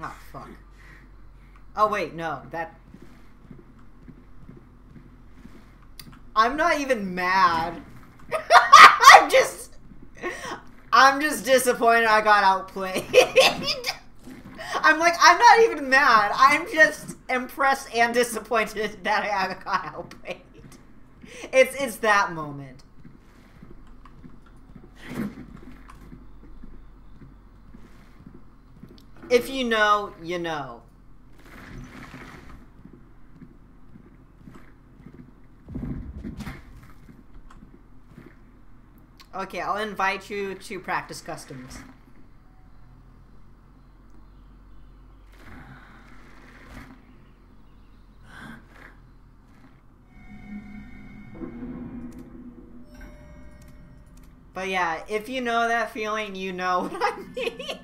Oh, fuck. Oh, wait, no. That... I'm not even mad. I'm just... I'm just disappointed I got outplayed. I'm like, I'm not even mad. I'm just impressed and disappointed that I got outplayed. It's, it's that moment. If you know, you know. Okay, I'll invite you to practice customs. But yeah, if you know that feeling, you know what I mean.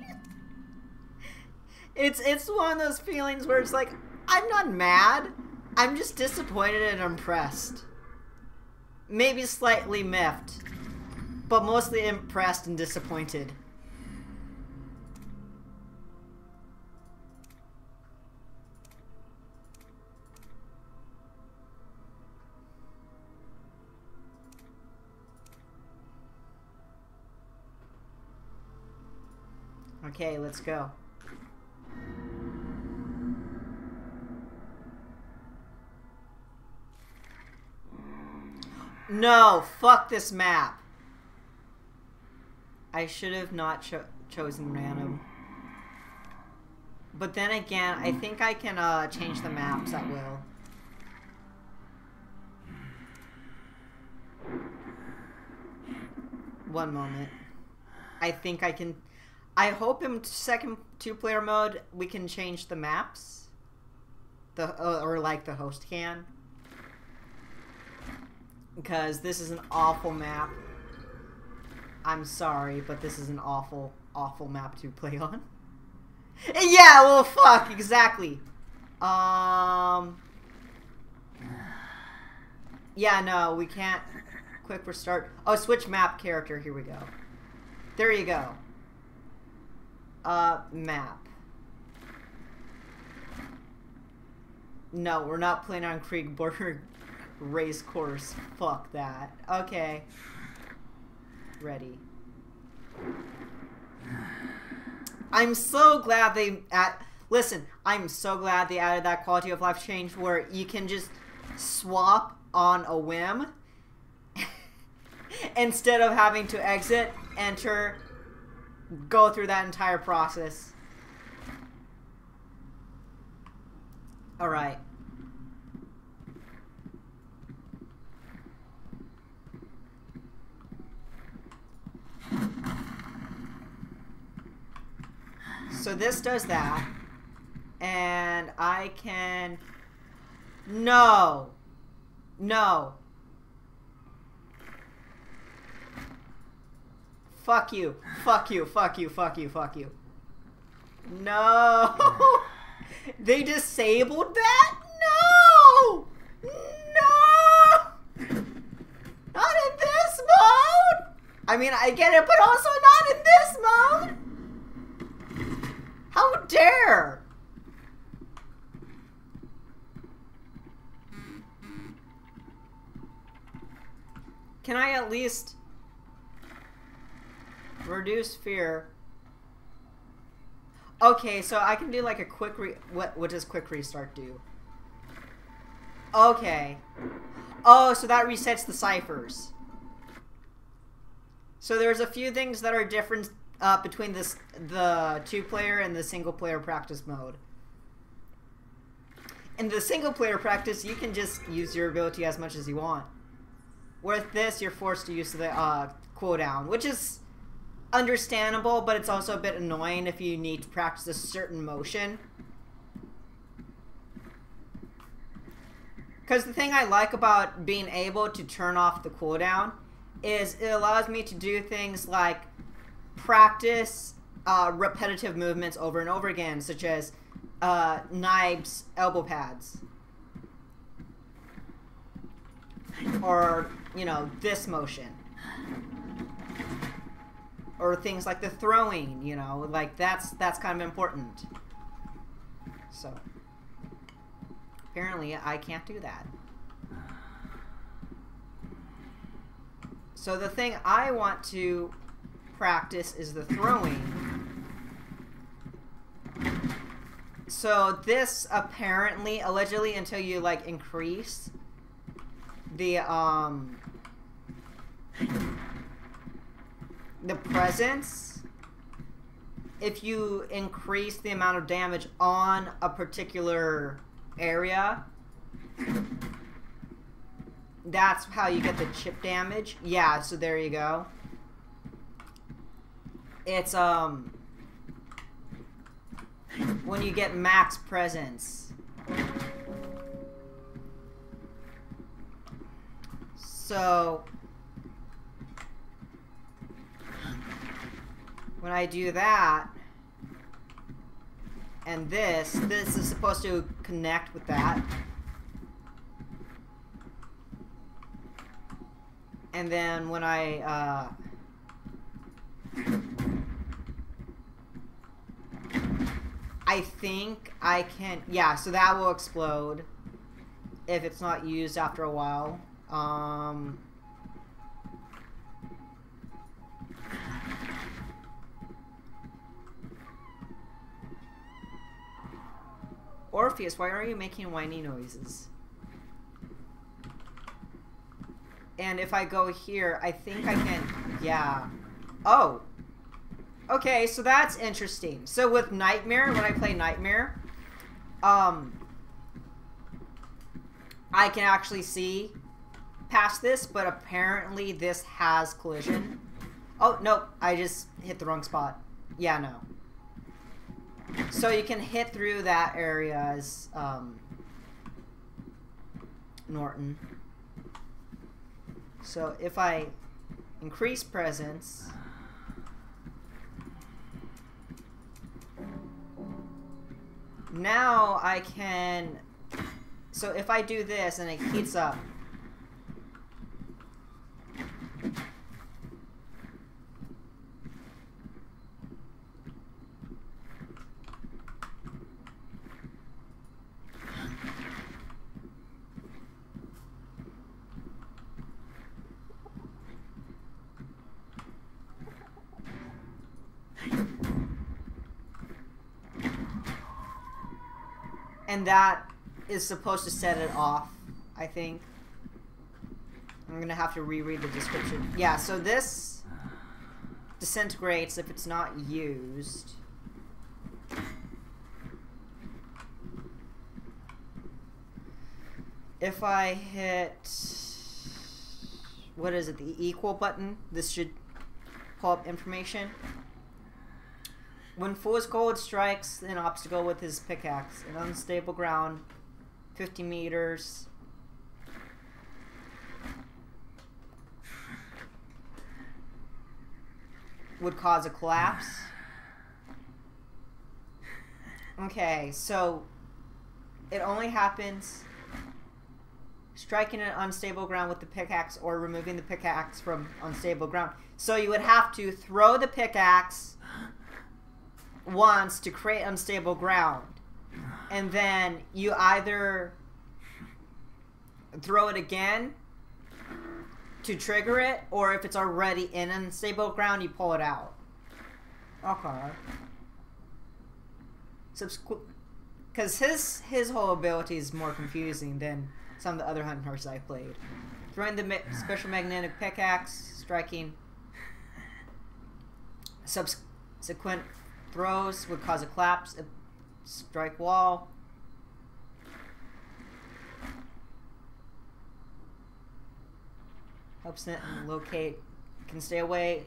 it's it's one of those feelings where it's like I'm not mad. I'm just disappointed and impressed. Maybe slightly miffed, but mostly impressed and disappointed. Okay, let's go. No, fuck this map. I should have not cho chosen random. But then again, I think I can uh, change the maps at will. One moment. I think I can... I hope in second two-player mode we can change the maps. The uh, Or like the host can because this is an awful map. I'm sorry, but this is an awful, awful map to play on. yeah, well, fuck, exactly. Um. Yeah, no, we can't. Quick restart. Oh, switch map character. Here we go. There you go. Uh, map. No, we're not playing on Kriegborg race course. Fuck that. Okay. Ready. I'm so glad they at listen, I'm so glad they added that quality of life change where you can just swap on a whim instead of having to exit, enter, go through that entire process. All right. So this does that. And I can... No. No. Fuck you. Fuck you. Fuck you. Fuck you. Fuck you. No. they disabled that? No. No. Not in this mode. I mean, I get it, but also not in this mode. How dare! Can I at least reduce fear? Okay, so I can do like a quick re what what does quick restart do? Okay. Oh, so that resets the ciphers. So there's a few things that are different uh, between this the two player and the single player practice mode. In the single player practice, you can just use your ability as much as you want. With this, you're forced to use the uh, cooldown, which is understandable, but it's also a bit annoying if you need to practice a certain motion. Because the thing I like about being able to turn off the cooldown is it allows me to do things like practice uh, repetitive movements over and over again, such as uh, Naib's elbow pads. Or, you know, this motion. Or things like the throwing, you know, like that's that's kind of important. So apparently I can't do that. So the thing I want to practice is the throwing. So this apparently, allegedly, until you like increase the um the presence, if you increase the amount of damage on a particular area, that's how you get the chip damage. Yeah, so there you go. It's um when you get max presence. So when I do that and this, this is supposed to connect with that. And then when I uh, I think I can... Yeah, so that will explode if it's not used after a while. Um... Orpheus, why are you making whiny noises? And if I go here, I think I can... Yeah. Oh! Okay, so that's interesting. So with Nightmare, when I play Nightmare, um, I can actually see past this, but apparently this has collision. Oh, nope, I just hit the wrong spot. Yeah, no. So you can hit through that area as um, Norton. So if I increase presence... now I can, so if I do this and it heats up, and that is supposed to set it off, I think. I'm gonna have to reread the description. Yeah, so this disintegrates if it's not used. If I hit... What is it? The equal button? This should pull up information. When Fool's Gold strikes an obstacle with his pickaxe, an unstable ground, 50 meters. Would cause a collapse. Okay, so it only happens striking an unstable ground with the pickaxe or removing the pickaxe from unstable ground. So you would have to throw the pickaxe once to create unstable ground. And then you either throw it again to trigger it, or if it's already in unstable ground, you pull it out. Okay. Because his his whole ability is more confusing than some of the other hunting horses I've played. Throwing the ma special magnetic pickaxe, striking Subsequent throws would cause a collapse, a strike wall. Helps it locate, can stay away.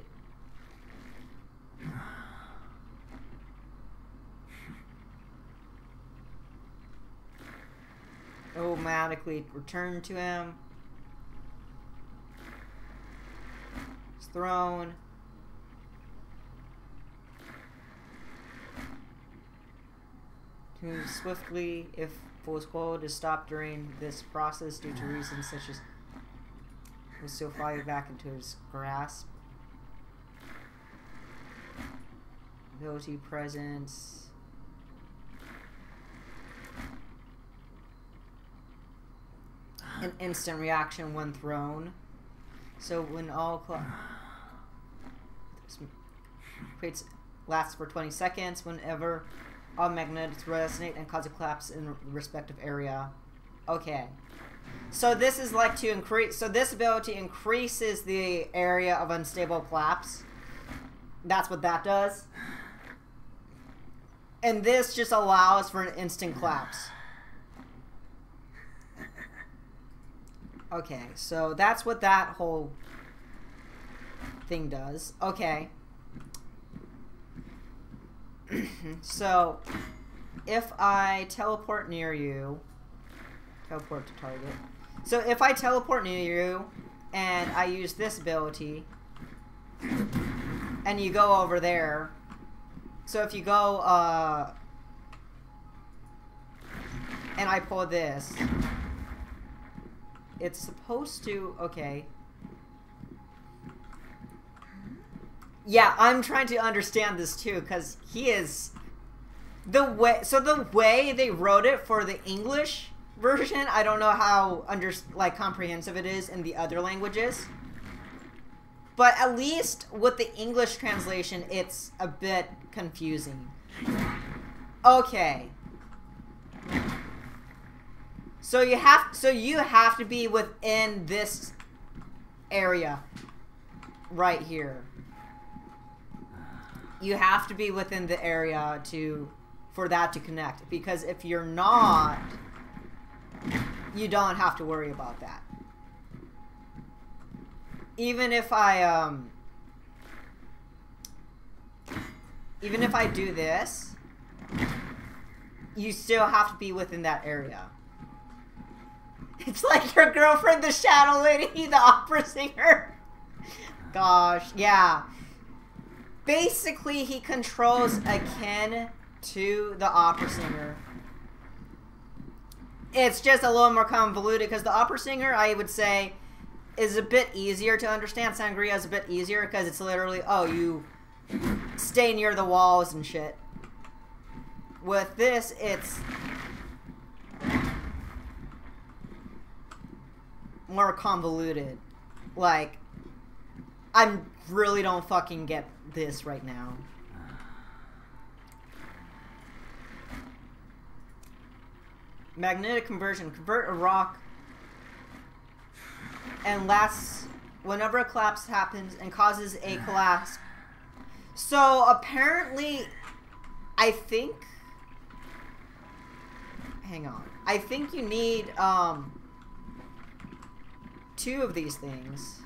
Automatically return to him. It's thrown. To swiftly, if Fool's Gold is stopped during this process due to reasons such as will still fall back into his grasp. Ability presence. An instant reaction when thrown. So when all creates lasts for 20 seconds whenever all magnets resonate and cause a collapse in respective area. Okay. So this is like to increase. So this ability increases the area of unstable collapse. That's what that does. And this just allows for an instant collapse. Okay, so that's what that whole thing does. Okay. So, if I teleport near you, teleport to target. So if I teleport near you, and I use this ability, and you go over there, so if you go, uh, and I pull this, it's supposed to, okay. Yeah, I'm trying to understand this too, because he is, the way, so the way they wrote it for the English version, I don't know how under, like comprehensive it is in the other languages. But at least with the English translation, it's a bit confusing. Okay. So you have so you have to be within this area right here. You have to be within the area to for that to connect because if you're not you don't have to worry about that. Even if I um even if I do this, you still have to be within that area. It's like your girlfriend, the shadow lady, the opera singer. Gosh, yeah. Basically, he controls akin to the opera singer. It's just a little more convoluted because the opera singer, I would say, is a bit easier to understand. Sangria is a bit easier because it's literally, oh, you stay near the walls and shit. With this, it's more convoluted. Like, I really don't fucking get this right now. Magnetic conversion. Convert a rock and lasts whenever a collapse happens and causes a collapse. So apparently, I think. Hang on. I think you need um, two of these things.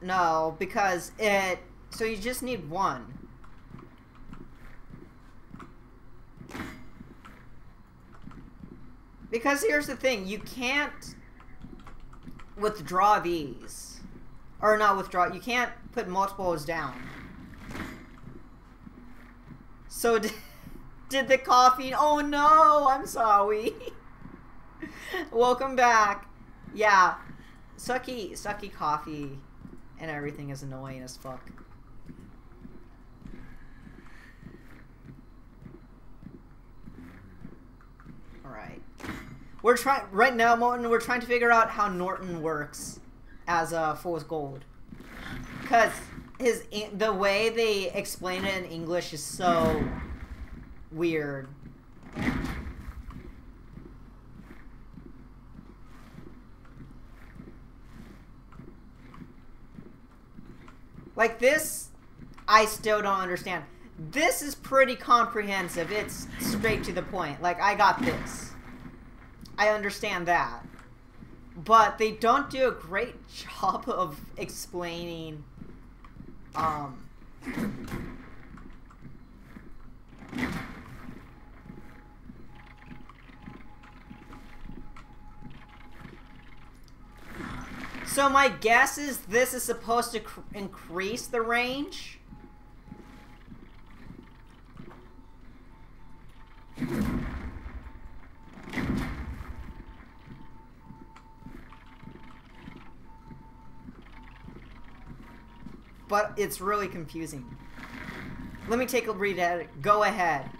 No, because it... So you just need one. Because here's the thing, you can't withdraw these. Or not withdraw, you can't put multiples down. So did, did the coffee... Oh no, I'm sorry. Welcome back. Yeah, sucky, sucky coffee and everything is annoying as fuck. Alright. We're trying, right now, Morton, we're trying to figure out how Norton works as a uh, Fool's Gold. Because his, the way they explain it in English is so weird. Like this, I still don't understand. This is pretty comprehensive. It's straight to the point. Like, I got this. I understand that. But they don't do a great job of explaining, um... So my guess is this is supposed to increase the range? But it's really confusing. Let me take a read at it. Go ahead.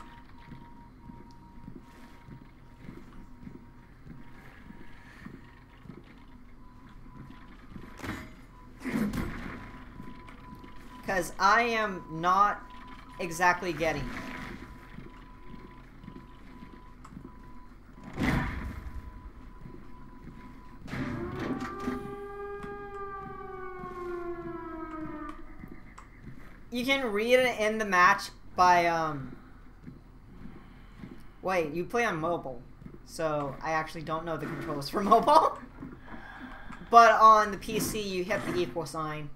Because I am not exactly getting it. You can read it in the match by, um... Wait, you play on mobile. So, I actually don't know the controls for mobile. But on the PC, you hit the equal sign.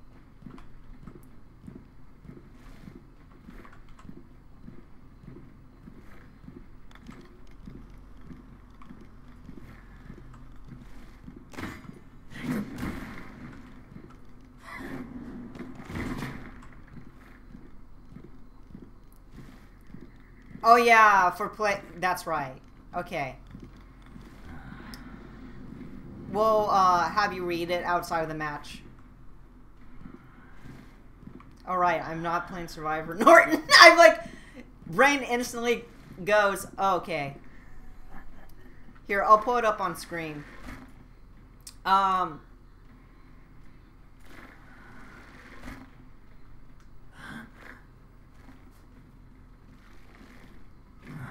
Oh yeah, for play. That's right. Okay. We'll uh, have you read it outside of the match. All right, I'm not playing Survivor Norton. I'm like, brain instantly goes, okay. Here, I'll pull it up on screen. Um,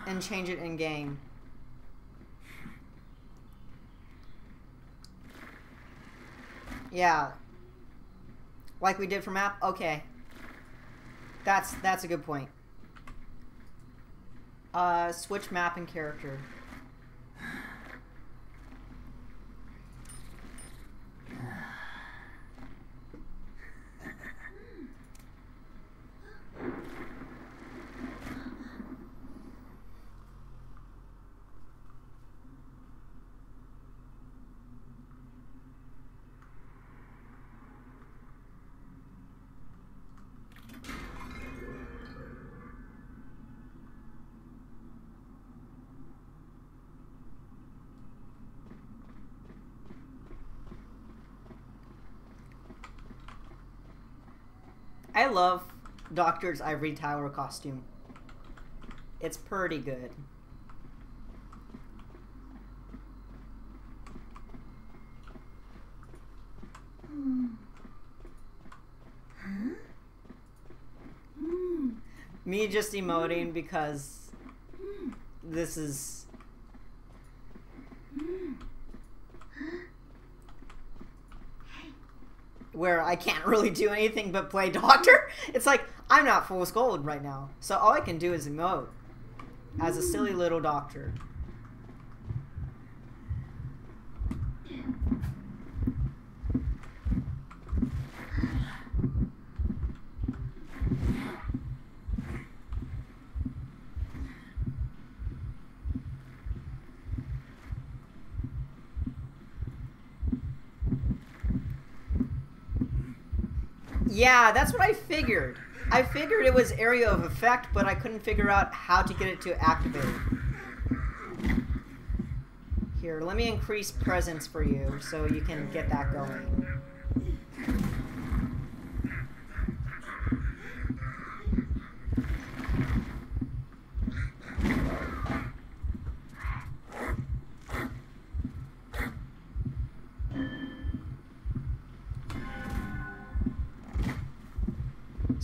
and change it in game. Yeah. Like we did for map? Okay. That's that's a good point. Uh, switch map and character. I love Doctor's Ivory Tower costume. It's pretty good. Me just emoting because this is where I can't really do anything but play doctor. It's like I'm not full of gold right now, so all I can do is emote as a silly little doctor. Yeah, that's what I figured. I figured it was area of effect, but I couldn't figure out how to get it to activate. Here, let me increase presence for you so you can get that going.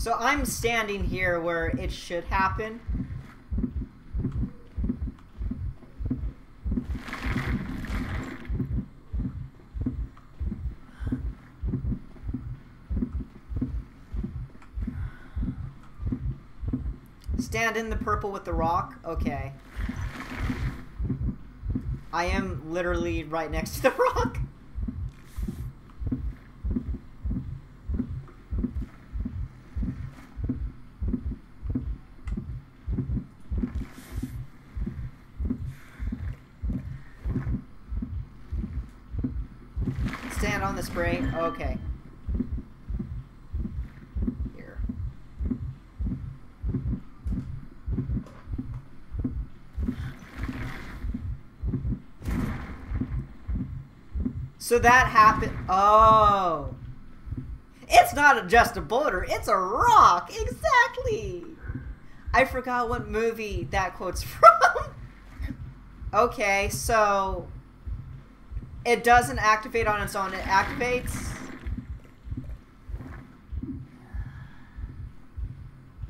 So I'm standing here where it should happen. Stand in the purple with the rock? Okay. I am literally right next to the rock. So that happened. Oh. It's not just a boulder, it's a rock. Exactly. I forgot what movie that quote's from. okay, so it doesn't activate on its own. It activates.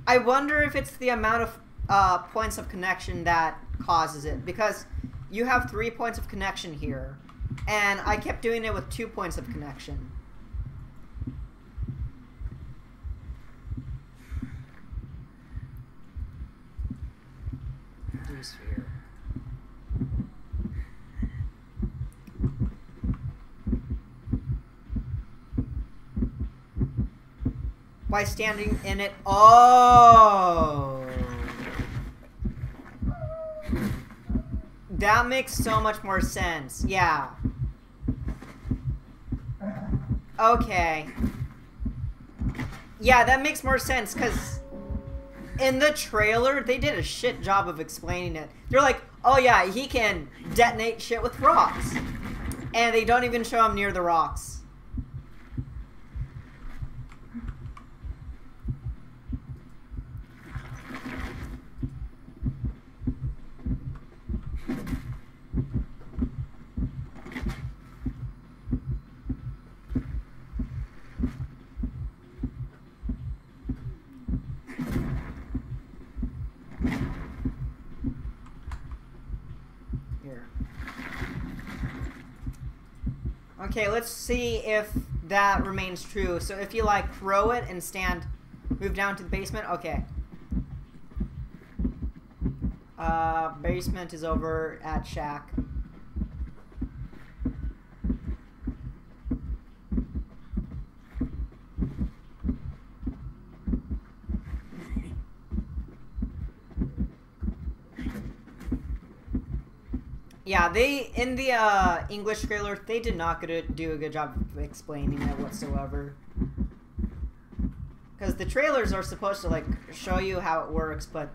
I wonder if it's the amount of uh, points of connection that causes it. Because you have three points of connection here. And I kept doing it with two points of connection. By standing in it. Oh! That makes so much more sense. Yeah. Okay. Yeah, that makes more sense because in the trailer they did a shit job of explaining it. They're like, "Oh yeah, he can detonate shit with rocks," and they don't even show him near the rocks. Here. Okay, let's see if that remains true. So if you like throw it and stand, move down to the basement. Okay. Uh, basement is over at shack. Yeah, they in the uh, English trailer they did not do a good job of explaining it whatsoever. Because the trailers are supposed to like show you how it works, but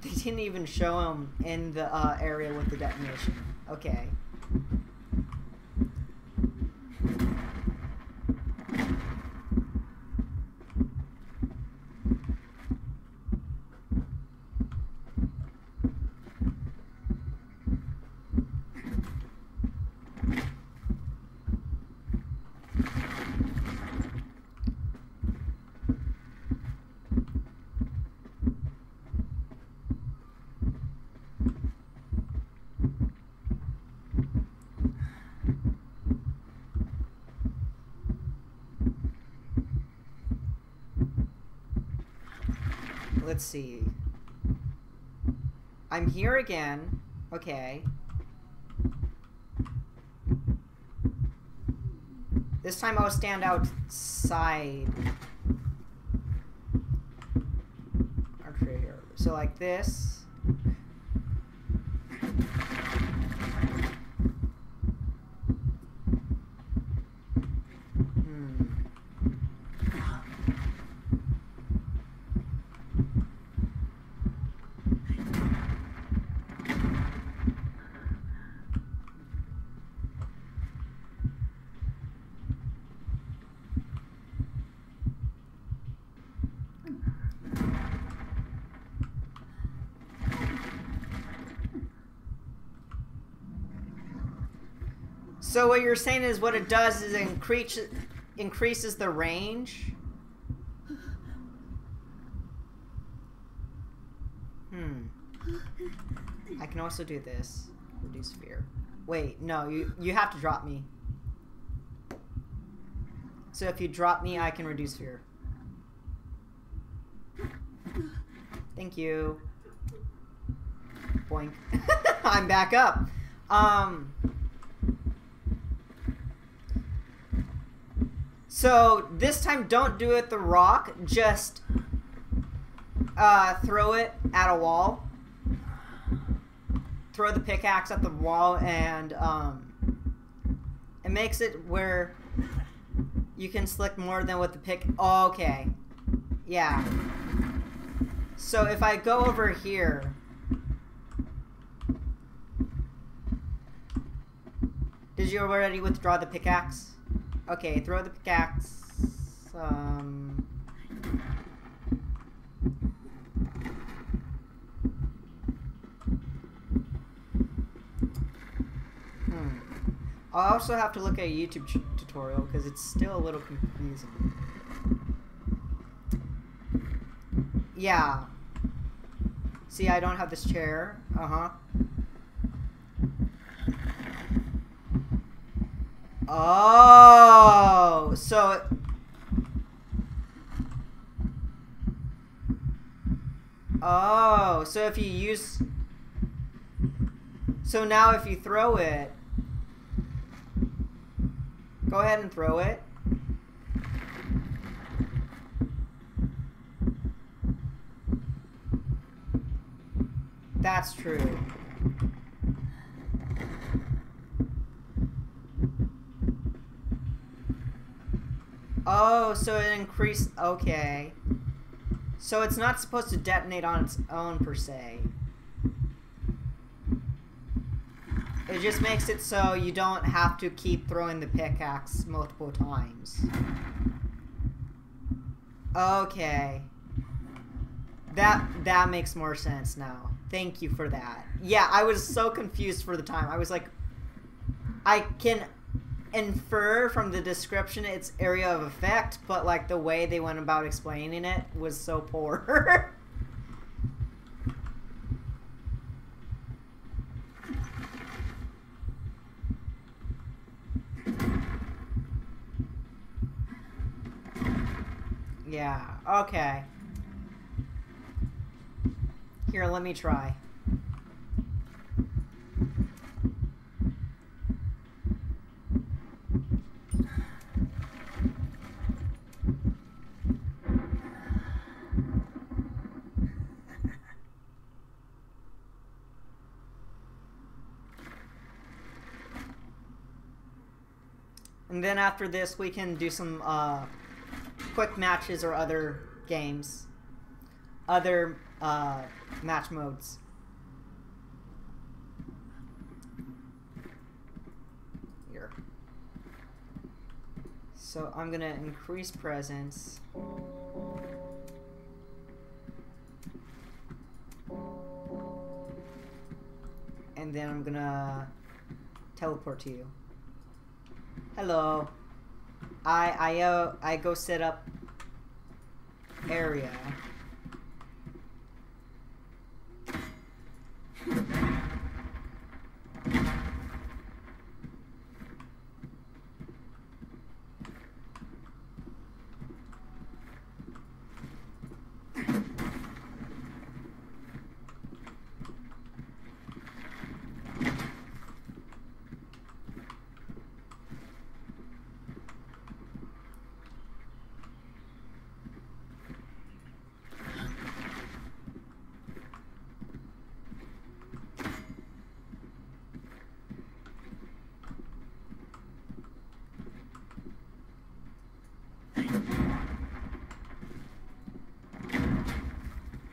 they didn't even show them in the uh, area with the detonation. Okay. Let's see. I'm here again. Okay. This time I'll stand outside. Here. So like this. Hmm. So what you're saying is what it does is increase increases the range. Hmm. I can also do this. Reduce fear. Wait, no, you you have to drop me. So if you drop me, I can reduce fear. Thank you. Boink. I'm back up. Um. So this time, don't do it the rock. Just uh, throw it at a wall. Throw the pickaxe at the wall, and um, it makes it where you can select more than what the pick. Oh, okay. Yeah. So if I go over here. Did you already withdraw the pickaxe? Okay, throw the pickaxe. Um. Hmm. I also have to look at a YouTube tutorial because it's still a little confusing. Yeah. See, I don't have this chair. Uh-huh. Oh, so... Oh, so if you use... So now if you throw it... Go ahead and throw it. That's true. Oh, so it increased. Okay. So it's not supposed to detonate on its own, per se. It just makes it so you don't have to keep throwing the pickaxe multiple times. Okay. That that makes more sense now. Thank you for that. Yeah, I was so confused for the time. I was like I can infer from the description its area of effect, but like the way they went about explaining it was so poor. yeah, okay. Here, let me try. And then after this, we can do some uh, quick matches or other games. Other uh, match modes. Here. So I'm going to increase presence. And then I'm going to teleport to you. Hello. I I uh I go set up area.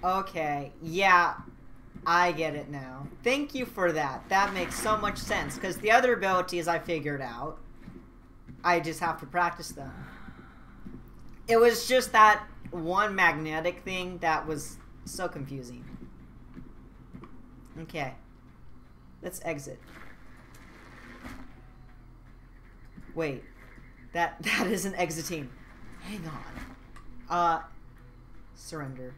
Okay, yeah, I get it now. Thank you for that. That makes so much sense, because the other abilities I figured out. I just have to practice them. It was just that one magnetic thing that was so confusing. Okay. Let's exit. Wait. That that isn't exiting. Hang on. Uh surrender.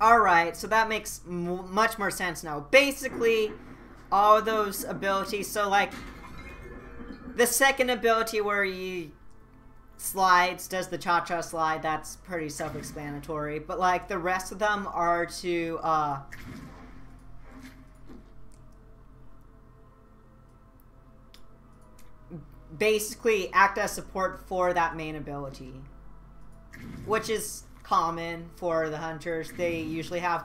Alright, so that makes much more sense now. Basically, all those abilities, so like, The second ability where he slides, does the cha-cha slide, that's pretty self-explanatory. But like the rest of them are to uh basically act as support for that main ability. Which is common for the hunters. They usually have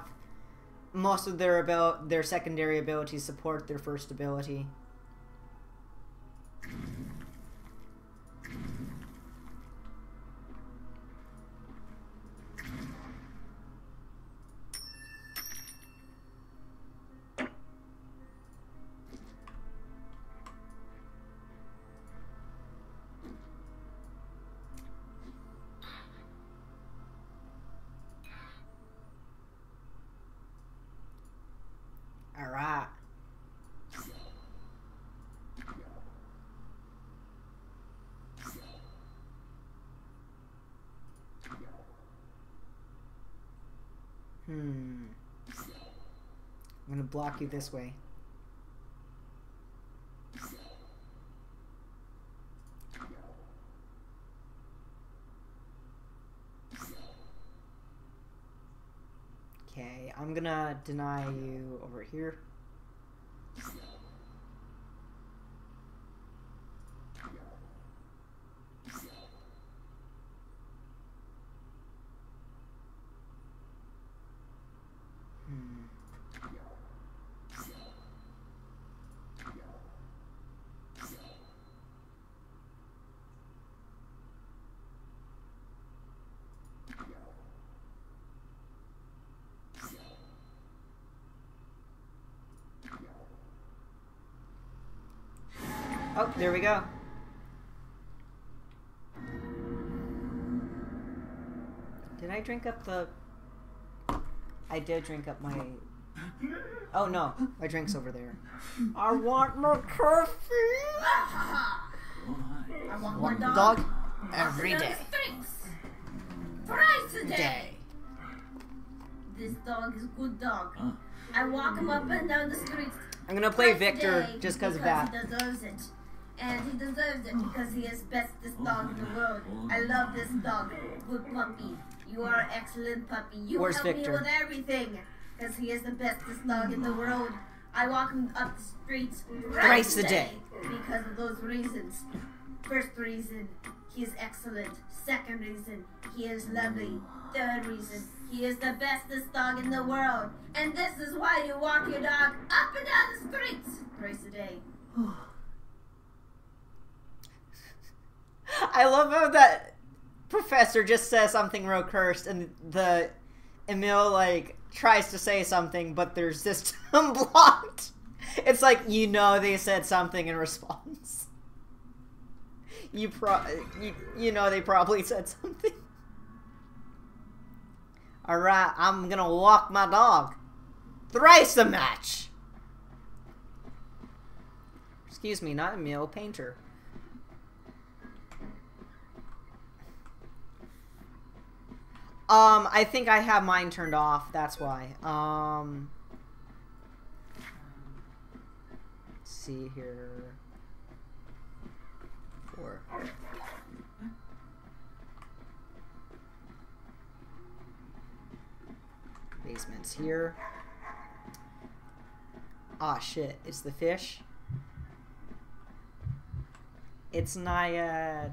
most of their abil- their secondary abilities support their first ability. Block you this way. Okay, I'm gonna deny you over here. Hmm. Oh, there we go. Did I drink up the... I did drink up my... Oh no, my drink's over there. I want my coffee! I want more dog. Dog? Every On the day. streets. Thrice a day. Day. This dog is a good dog. I walk him up and down the streets. I'm gonna play Victor day just because of because that. He deserves it. And he deserves it because he is bestest dog in the world. I love this dog. Good puppy. You are excellent puppy. You Where's help Victor? me with everything. Because he is the bestest dog in the world. I walk him up the streets Thrice a day. because of those reasons. First reason, he is excellent. Second reason, he is lovely. Third reason, he is the bestest dog in the world. And this is why you walk your dog up and down the streets thrice a day. I love how that professor just says something real cursed and the Emil like tries to say something but their system blocked. It's like you know they said something in response. You pro you, you know they probably said something. Alright, I'm gonna walk my dog. Thrice a match! Excuse me, not Emil, painter. Um, I think I have mine turned off. That's why. Um, see here. Four. Basements here. Ah, shit. It's the fish. It's Naiad.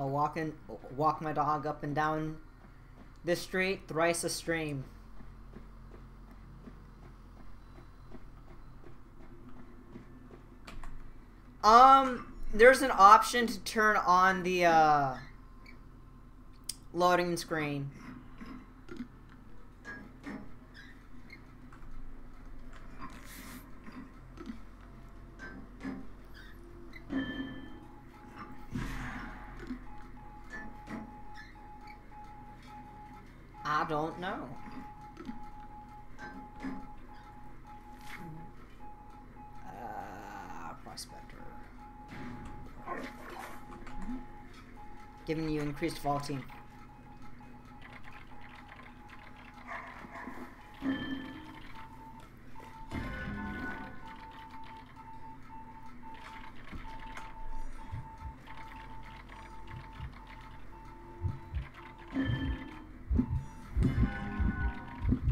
I'll walk in, walk my dog up and down this street thrice a stream. Um, there's an option to turn on the uh, loading screen. I don't know. Uh, prospector. Giving you increased vaulting.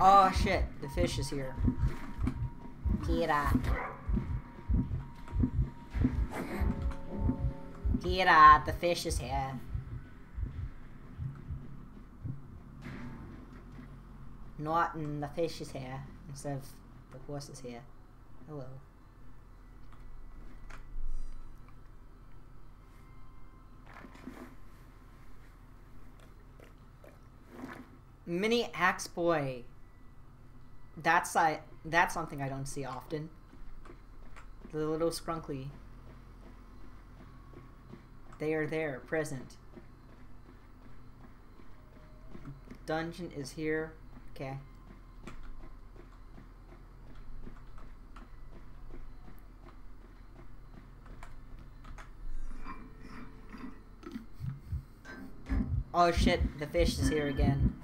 Oh shit, the fish is here. Kira. Kira, the fish is here. Norton, the fish is here. Instead of the horse is here. Hello. Mini Axe Boy. That's I. That's something I don't see often. The little scrunkly. They are there, present. Dungeon is here. Okay. Oh shit, the fish is here again.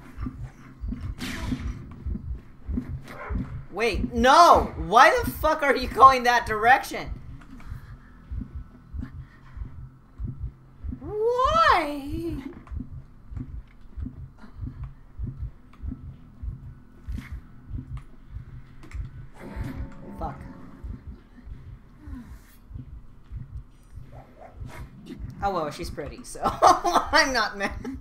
Wait, no! Why the fuck are you going that direction? Why? Fuck. Oh well, she's pretty, so I'm not mad.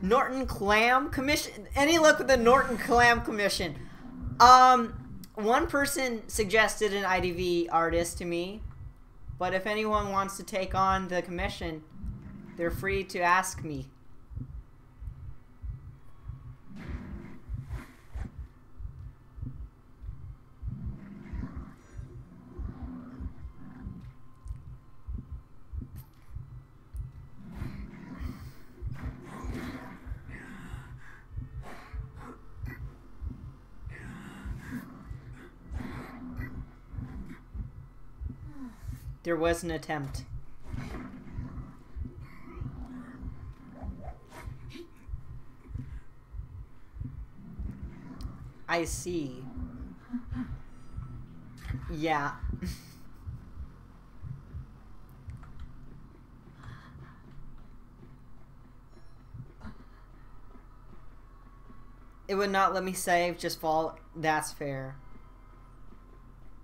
Norton Clam Commission. Any luck with the Norton Clam Commission? Um, one person suggested an IDV artist to me, but if anyone wants to take on the commission, they're free to ask me. There was an attempt. I see. Yeah. it would not let me save, just fall. That's fair.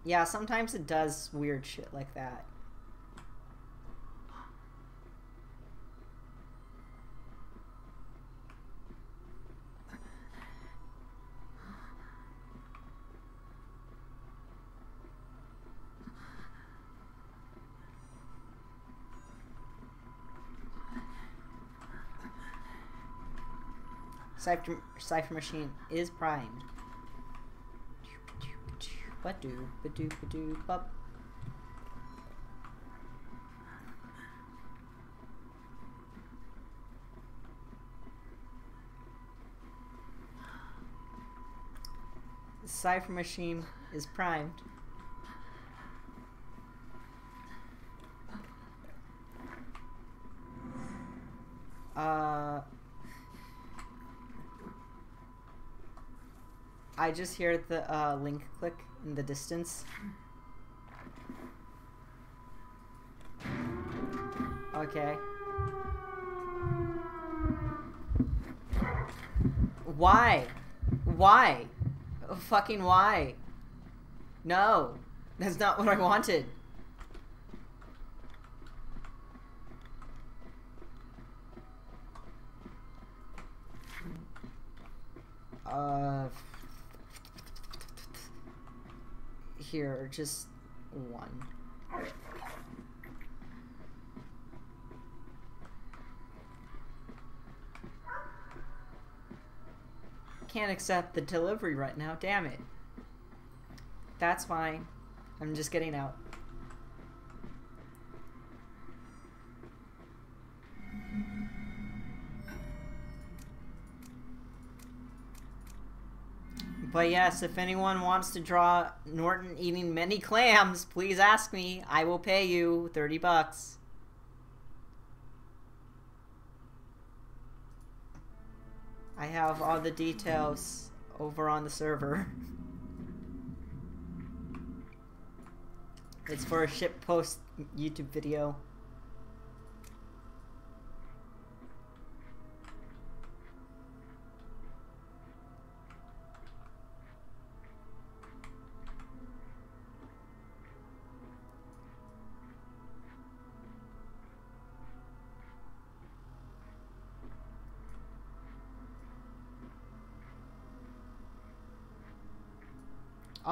Yeah, sometimes it does weird shit like that. Cipher, Machine is primed. Ba-doo, ba-doo, ba-doo, bop. Cipher Machine is primed. I just hear the uh, link click in the distance. Okay. Why? Why? Fucking why? No. That's not what I wanted. Uh here, just one. Can't accept the delivery right now, damn it. That's fine. I'm just getting out. But yes, if anyone wants to draw Norton eating many clams, please ask me. I will pay you 30 bucks. I have all the details over on the server. It's for a ship post YouTube video.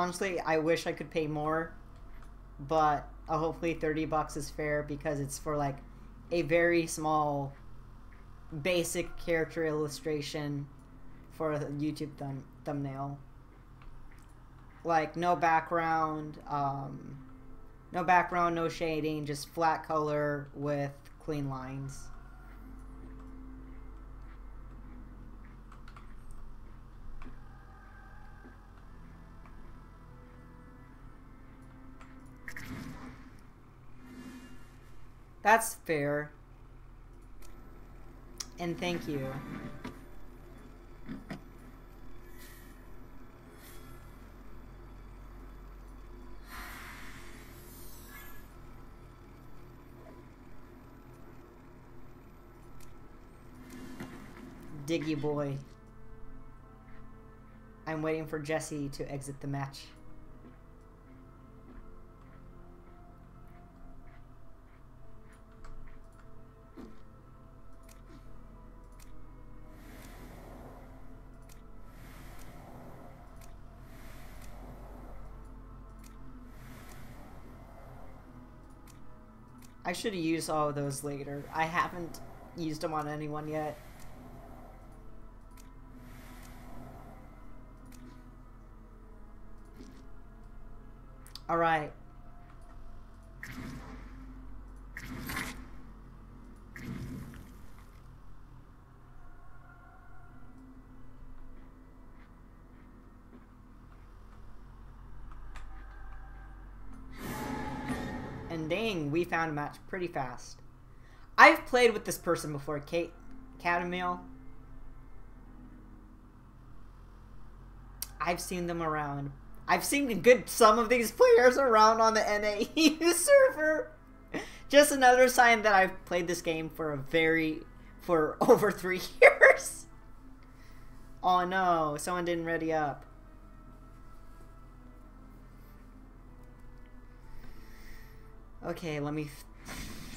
Honestly, I wish I could pay more, but uh, hopefully 30 bucks is fair because it's for like a very small basic character illustration for a YouTube thumb- thumbnail. Like no background, um, no background, no shading, just flat color with clean lines. That's fair. And thank you. Diggy boy. I'm waiting for Jesse to exit the match. I should used all of those later. I haven't used them on anyone yet. Alright. We found a match pretty fast. I've played with this person before, Kate Catamil. I've seen them around. I've seen a good some of these players around on the NAU server. Just another sign that I've played this game for a very for over three years. Oh no, someone didn't ready up. Okay, let me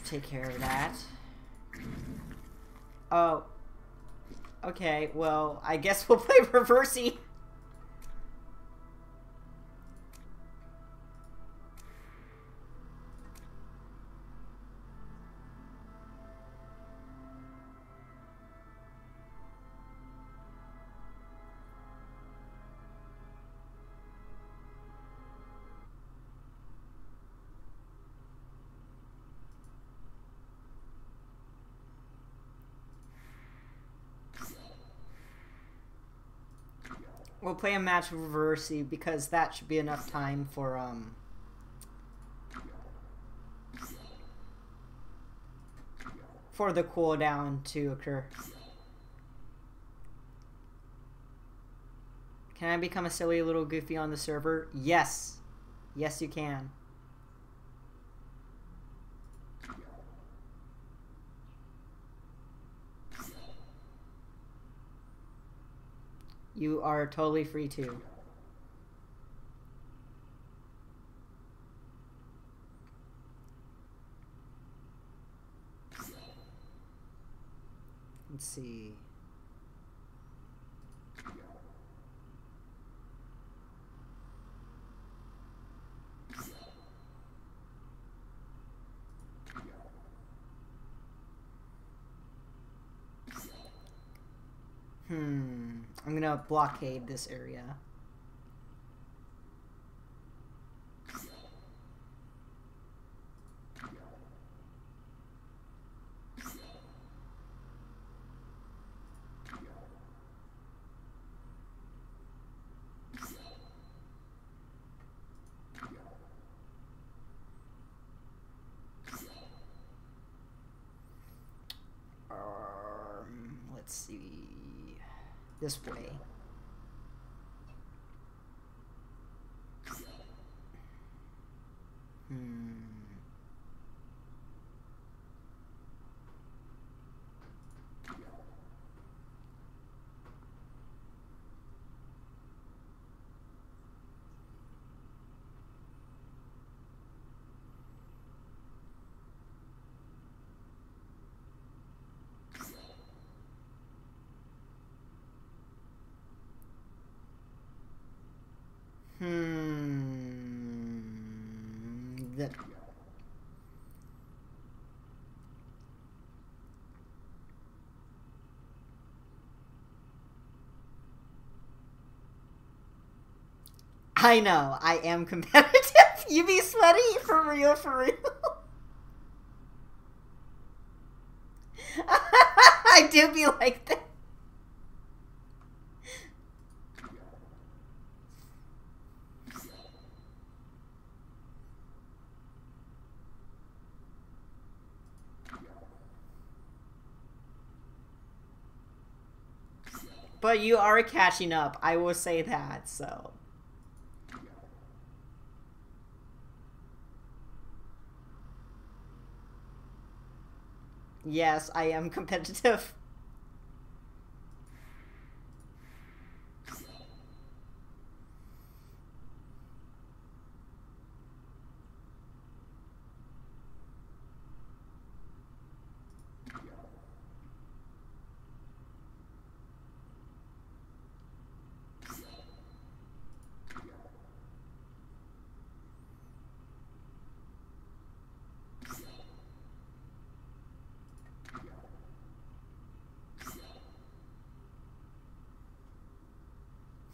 take care of that. Oh. Okay, well, I guess we'll play Reversey. We'll play a match of Reversey because that should be enough time for um for the cooldown to occur. Can I become a silly little goofy on the server? Yes. Yes, you can. You are totally free to. Let's see. Hmm. I'm gonna blockade this area. Um, let's see. This. That I know, I am competitive. you be sweaty for real, for real. I do be like that. But you are catching up, I will say that, so. Yes, I am competitive.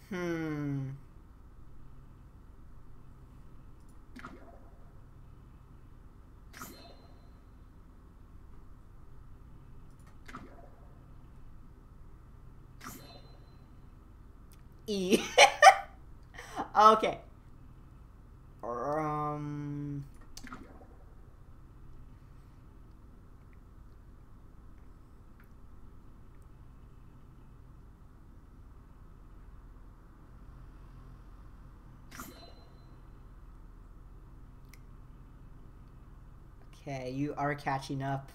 Hmm. E. okay. Um. Okay, you are catching up.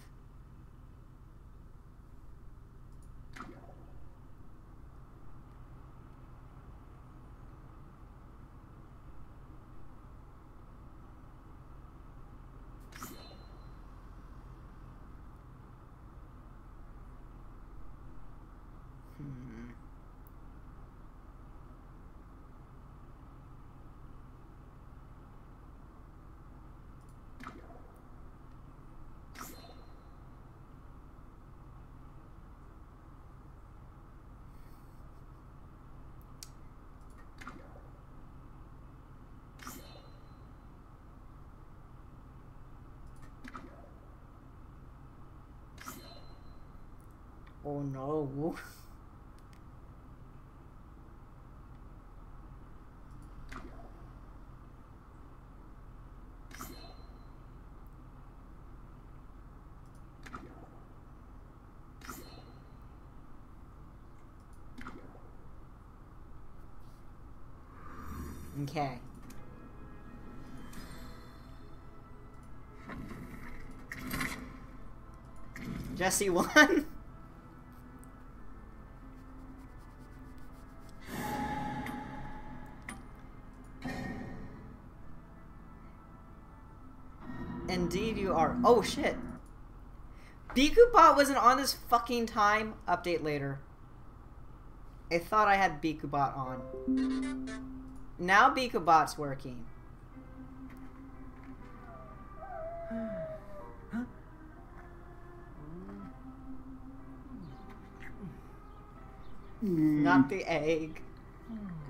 Hmm. Oh no. Okay. Jesse won. Oh shit. Bikubot wasn't on this fucking time. Update later. I thought I had Bikubot on. Now Bikubot's working. Hmm. Not the egg.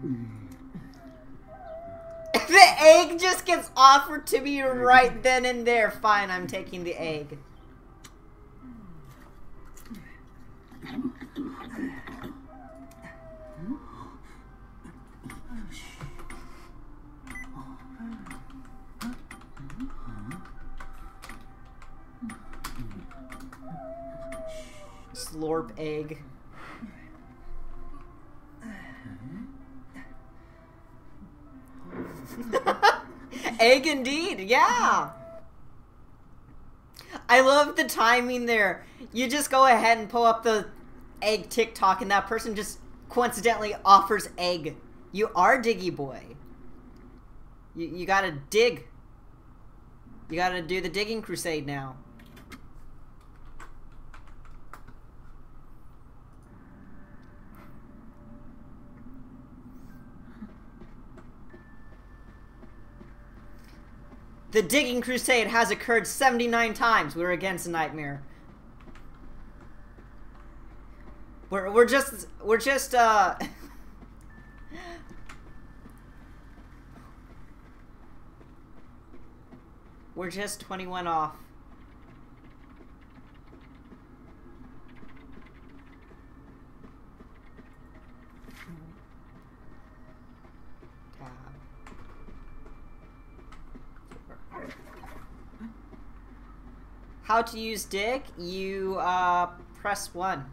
Hmm. Egg just gets offered to me right then and there. Fine, I'm taking the egg. Slurp egg. Egg indeed, yeah. I love the timing there. You just go ahead and pull up the egg TikTok, and that person just coincidentally offers egg. You are Diggy Boy. You, you gotta dig. You gotta do the digging crusade now. The digging crusade has occurred 79 times. We're against a nightmare. We're, we're just, we're just, uh... we're just 21 off. How to use Dick? You uh, press 1.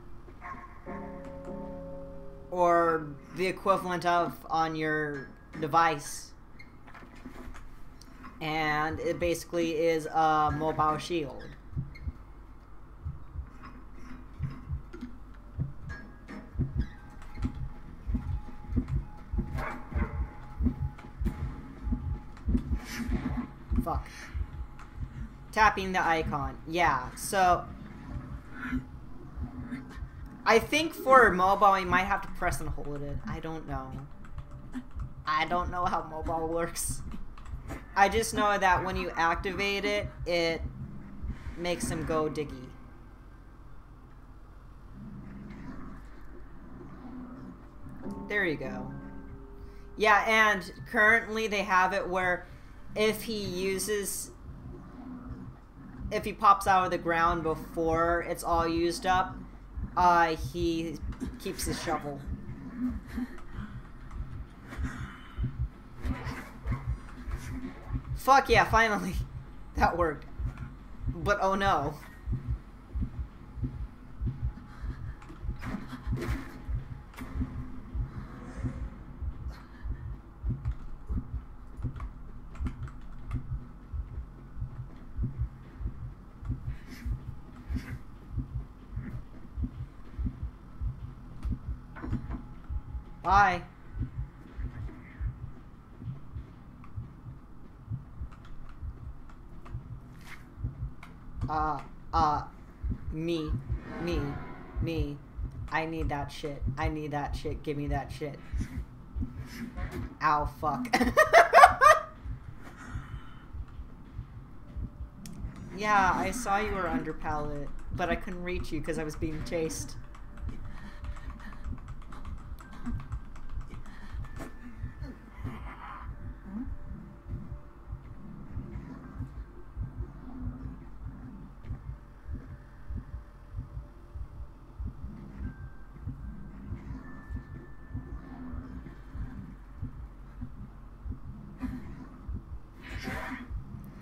Or the equivalent of on your device. And it basically is a mobile shield. Fuck. Tapping the icon. Yeah, so... I think for mobile, you might have to press and hold it. I don't know. I don't know how mobile works. I just know that when you activate it, it makes him go diggy. There you go. Yeah, and currently they have it where if he uses if he pops out of the ground before it's all used up, uh, he keeps his shovel. Fuck yeah, finally. That worked. But oh no. Bye. Uh, uh, me, me, me. I need that shit. I need that shit. Give me that shit. Ow, fuck. yeah, I saw you were under pallet, but I couldn't reach you because I was being chased.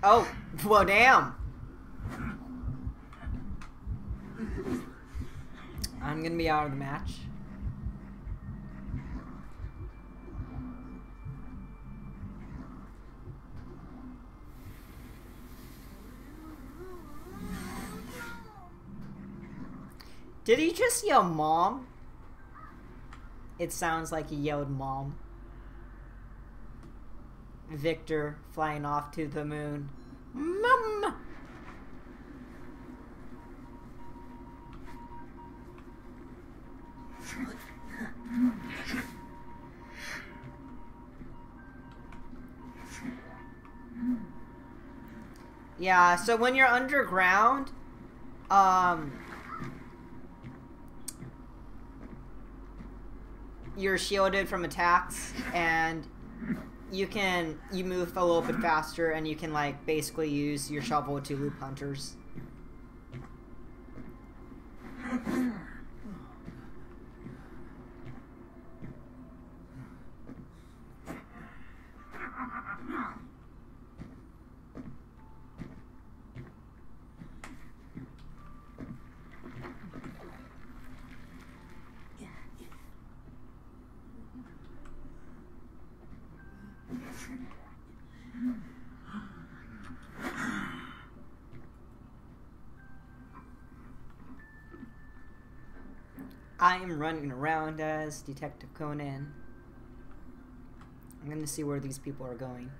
Oh, well, damn. I'm gonna be out of the match. Did he just yell mom? It sounds like he yelled mom. Victor flying off to the moon. Mum! Yeah, so when you're underground, um, you're shielded from attacks and you can you move a little bit faster and you can like basically use your shovel to loop hunters. Running around as Detective Conan. I'm gonna see where these people are going.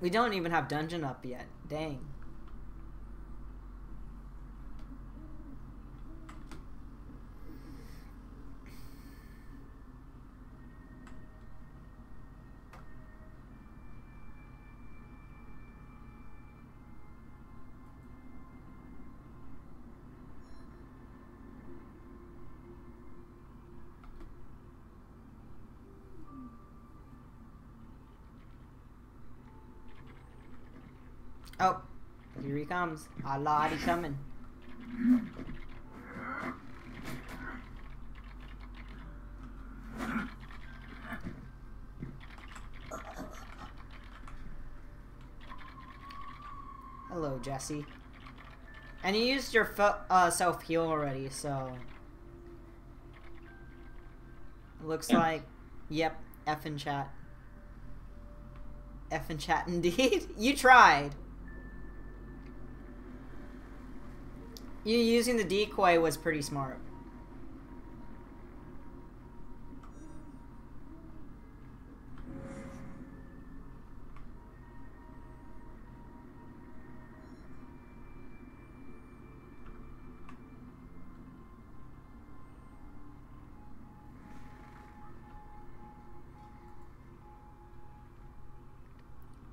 We don't even have dungeon up yet. Dang. Comes. A lot he coming. Hello, Jesse. And you used your uh, self heal already, so looks like, yep, F in chat. F in chat indeed. you tried. You using the decoy was pretty smart.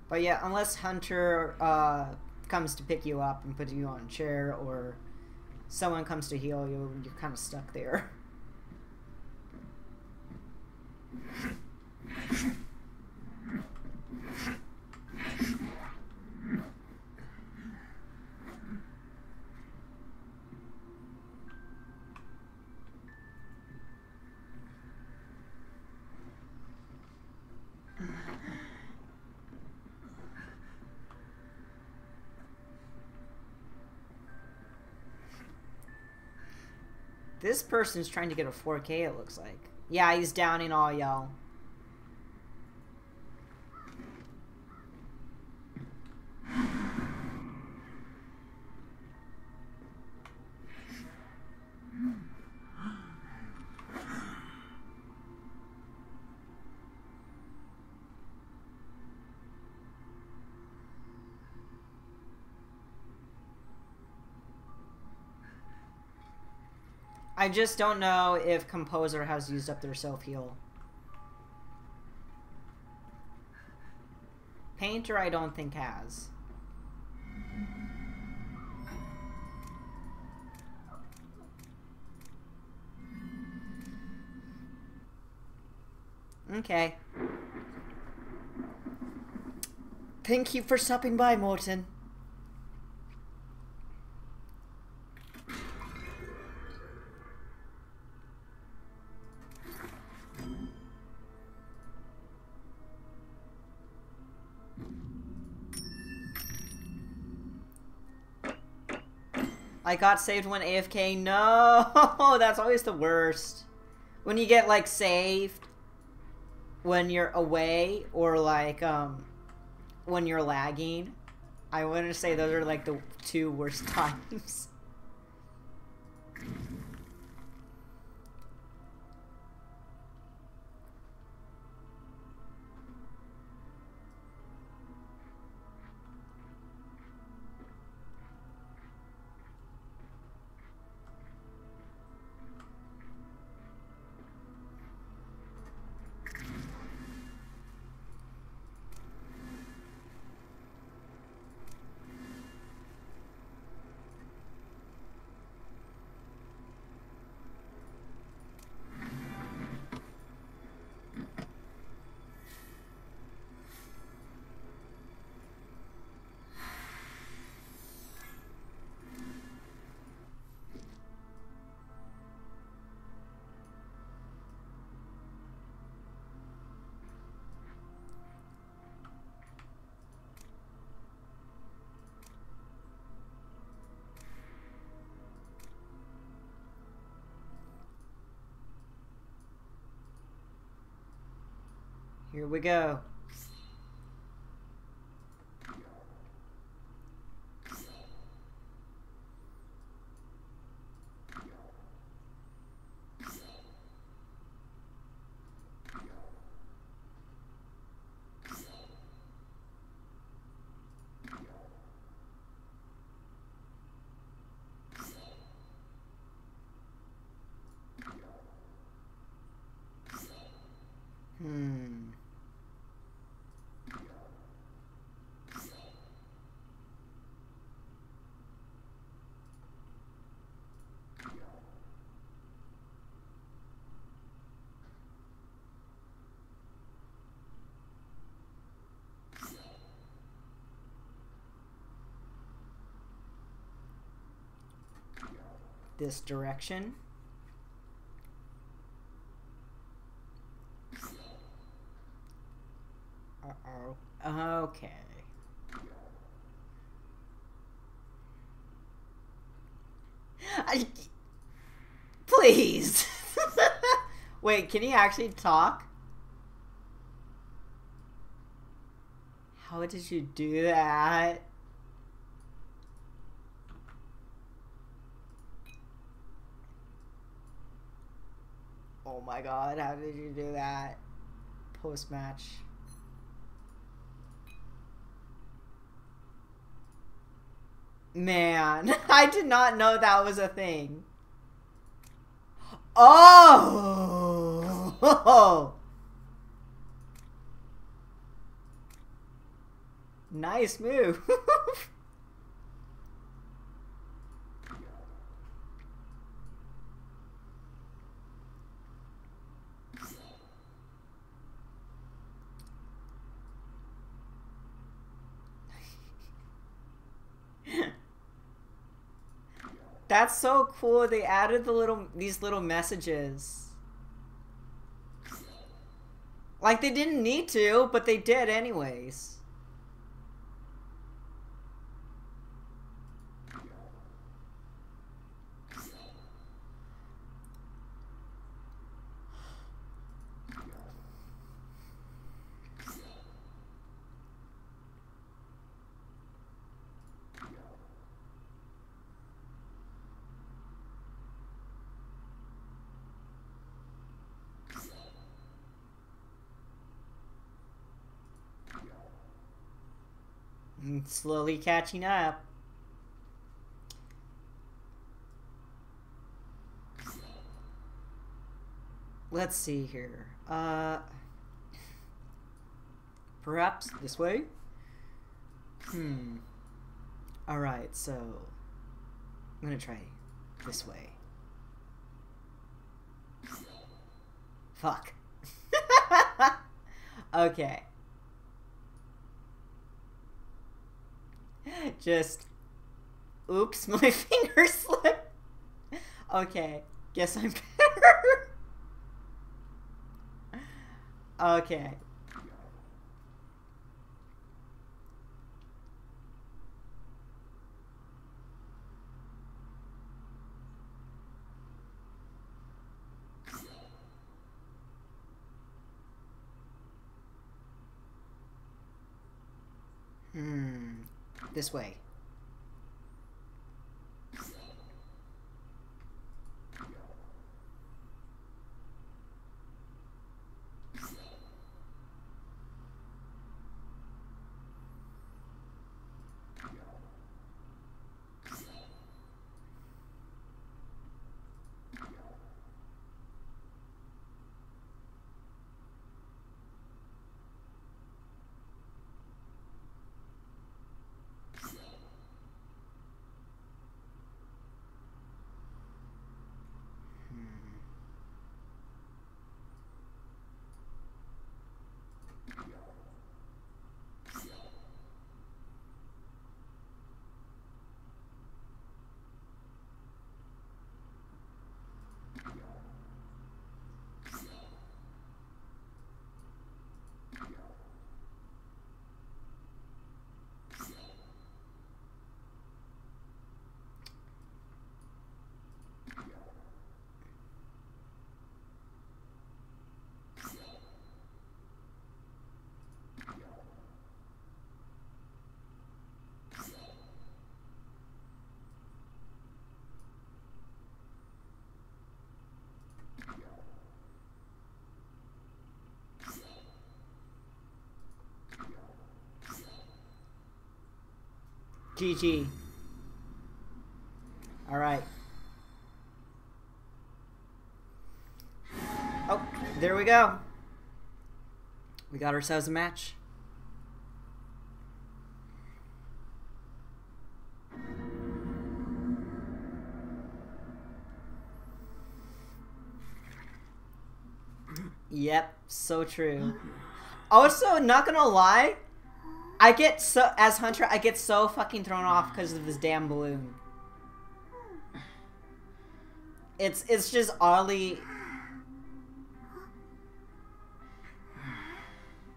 But yeah, unless Hunter uh, comes to pick you up and put you on a chair, or someone comes to heal you, you're kind of stuck there. This person's trying to get a 4K, it looks like. Yeah, he's downing all y'all. I just don't know if Composer has used up their self-heal. Painter, I don't think has. Okay. Thank you for stopping by, Morton. I got saved when AFK. No, that's always the worst. When you get like saved when you're away or like um when you're lagging. I want to say those are like the two worst times. Here we go. This direction. Uh-oh. Okay. I... Please! Wait, can he actually talk? How did you do that? Oh my god, how did you do that? Post match. Man, I did not know that was a thing. Oh! nice move. That's so cool. They added the little these little messages. Like they didn't need to, but they did anyways. Slowly catching up. Let's see here. Uh, perhaps this way? Hmm. Alright, so I'm gonna try this way. Fuck. okay. Just, oops, my finger slipped. Okay, guess I'm better. okay. Hmm this way. GG. Alright. Oh, there we go. We got ourselves a match. Yep, so true. Also, not gonna lie, I get so as Hunter, I get so fucking thrown off because of this damn balloon. It's it's just oddly.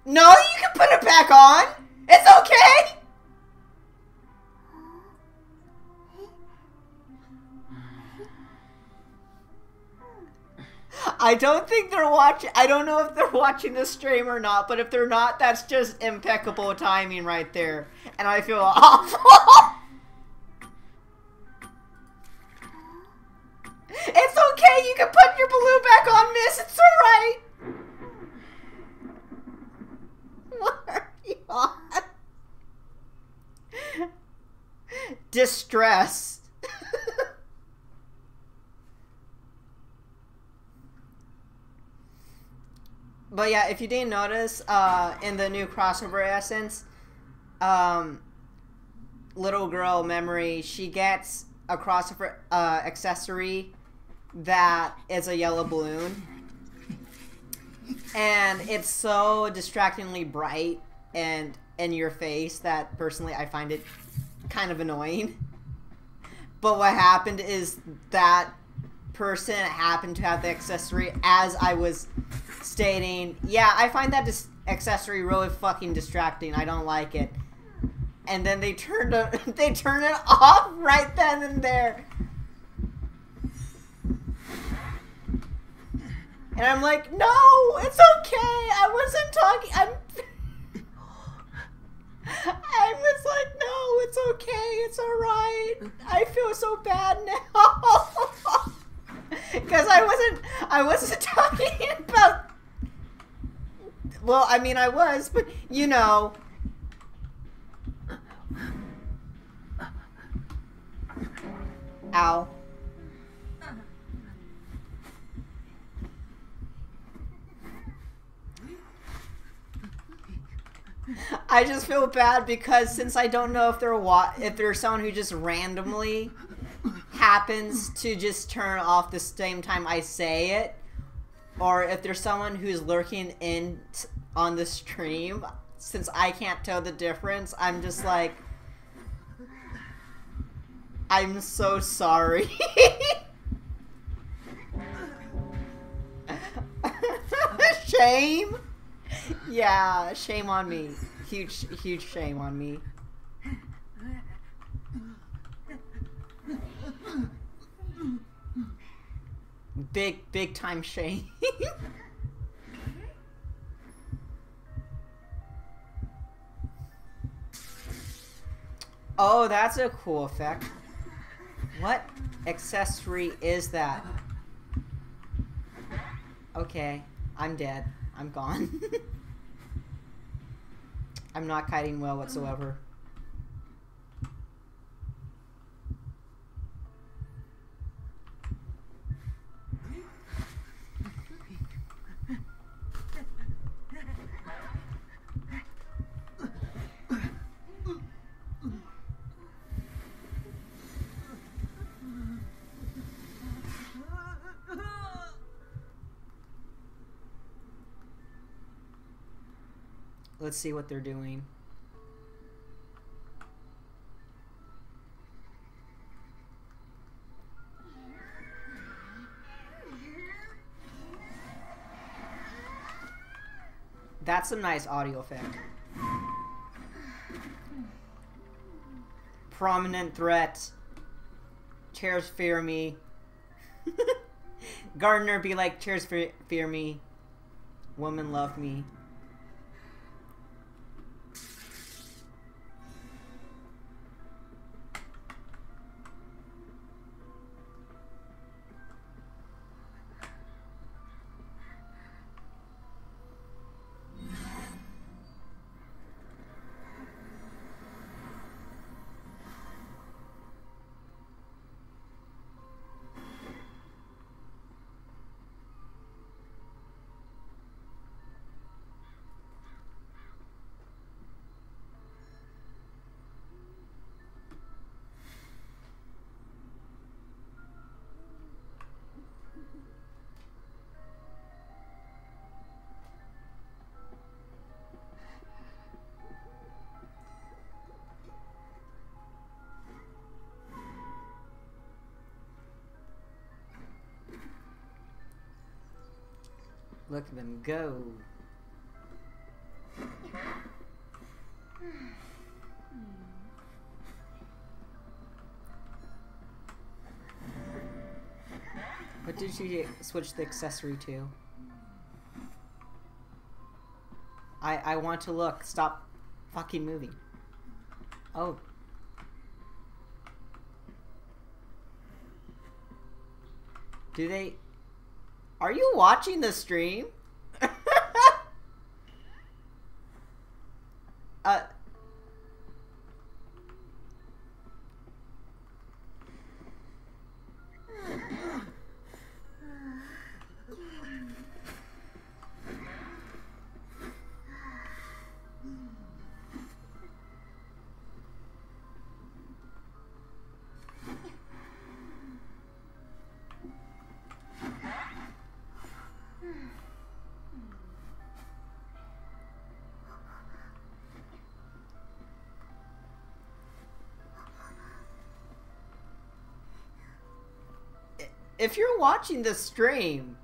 No, you can put it back on. It's okay. I don't think they're watching. I don't know if they're watching the stream or not, but if they're not, that's just impeccable timing right there. And I feel awful. it's okay. You can put your balloon back on, miss. It's alright. What are you on? Distress. But yeah, if you didn't notice, uh, in the new crossover essence, um, little girl memory, she gets a crossover uh, accessory that is a yellow balloon, and it's so distractingly bright and in your face that personally I find it kind of annoying. But what happened is that person happened to have the accessory as I was stating, yeah, I find that dis- accessory really fucking distracting. I don't like it. And then they turned it, they turn it off right then and there. And I'm like, no, it's okay. I wasn't talking. I'm. I was like, no, it's okay. It's alright. I feel so bad now. Because I wasn't, I wasn't talking about. Well, I mean, I was, but you know. Ow. I just feel bad because since I don't know if they're wa- if there's someone who just randomly happens to just turn off the same time I say it, or if there's someone who's lurking in on the stream, since I can't tell the difference, I'm just like, I'm so sorry. shame. Yeah, shame on me. Huge, huge shame on me. Big, big time shame. oh, that's a cool effect. What accessory is that? Okay, I'm dead. I'm gone. I'm not kiting well whatsoever. Let's see what they're doing. That's a nice audio effect. Prominent threat. Chairs fear me. Gardener be like, chairs fear me. Woman love me. Look at them go. What did you switch the accessory to? I I want to look. Stop fucking moving. Oh. Do they Are you watching the stream? If you're watching the stream,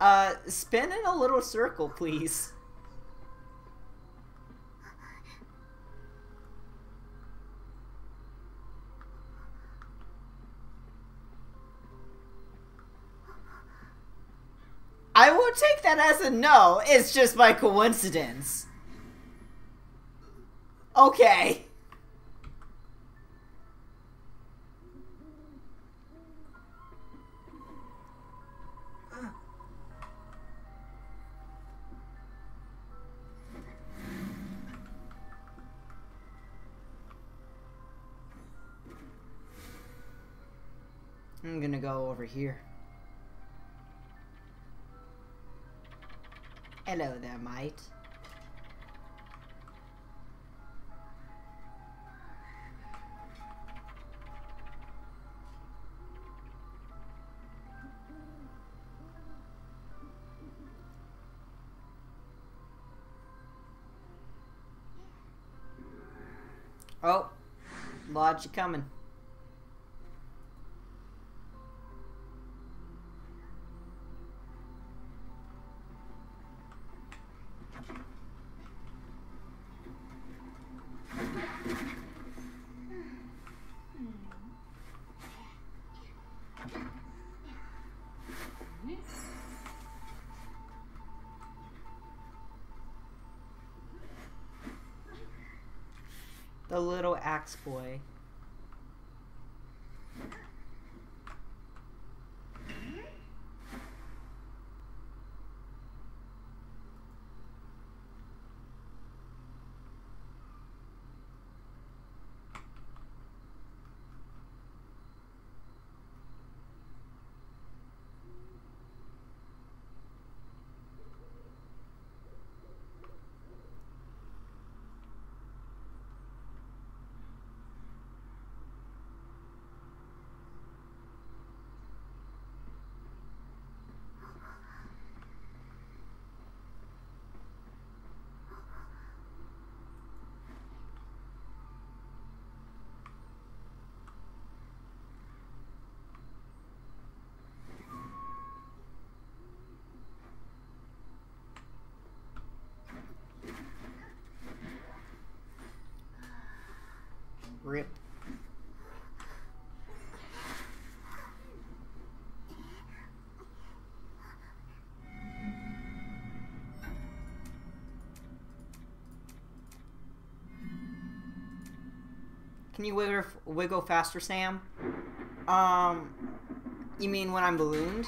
uh, spin in a little circle, please. I will take that as a no. It's just by coincidence. Okay. Here. Hello there, mate. Oh, Lodge, you coming. The little axe boy. Rip. Can you wiggle, wiggle faster, Sam? Um, you mean when I'm ballooned?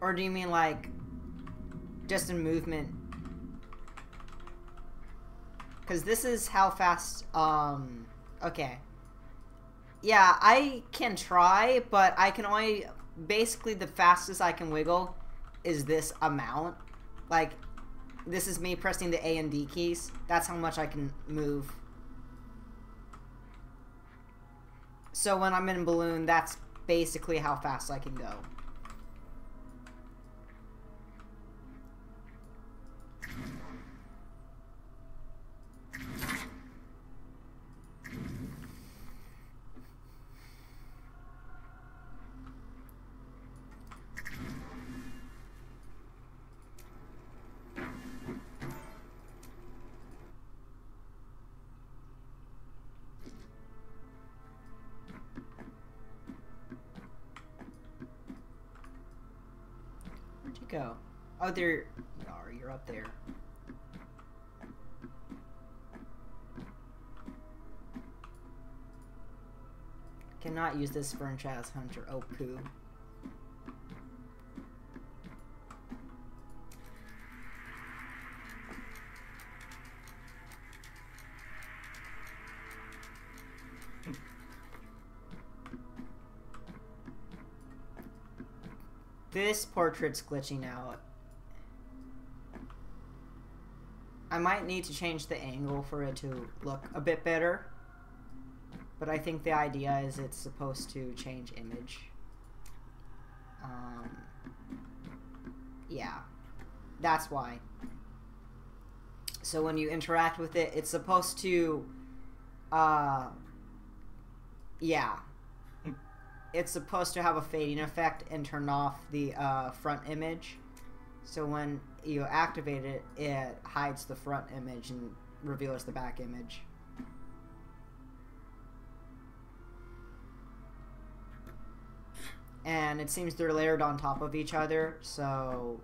Or do you mean like just in movement because this is how fast, um, okay. Yeah, I can try, but I can only, basically the fastest I can wiggle is this amount. Like, this is me pressing the A and D keys. That's how much I can move. So when I'm in balloon, that's basically how fast I can go. go? Oh, there. Oh, you're up there. Cannot use this Chaz Hunter. Oh, poo. This portrait's glitching out. I might need to change the angle for it to look a bit better. But I think the idea is it's supposed to change image. Um, yeah, that's why. So when you interact with it, it's supposed to, uh, yeah, it's supposed to have a fading effect and turn off the uh, front image. So when you activate it, it hides the front image and reveals the back image. And it seems they're layered on top of each other, so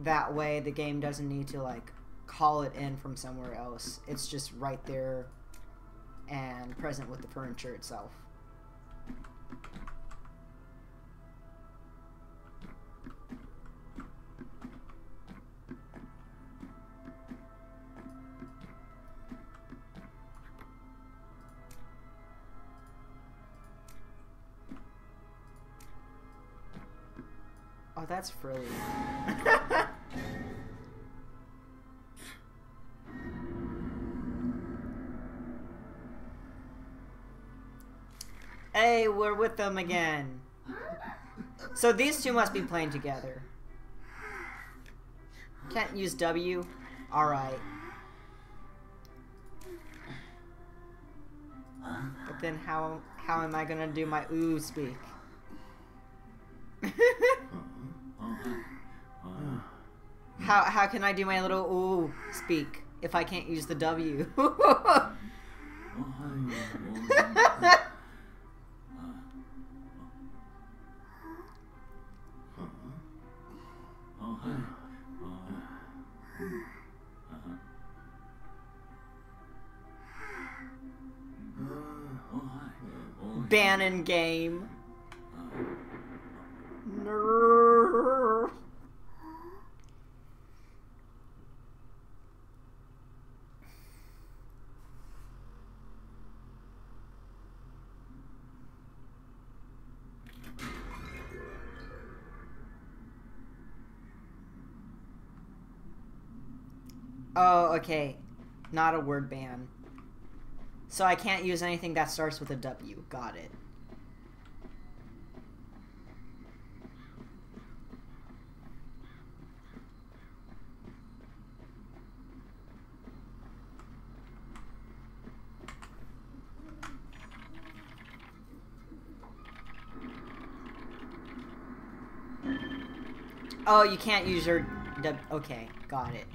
that way the game doesn't need to like call it in from somewhere else. It's just right there and present with the furniture itself. That's frilly. hey, we're with them again. So these two must be playing together. Can't use W? Alright. But then how how am I gonna do my ooh speak? how how can I do my little ooh speak if I can't use the W? Bannon game. Nerd. Oh, okay. Not a word ban. So I can't use anything that starts with a W. Got it. Oh, you can't use your... Okay, got it.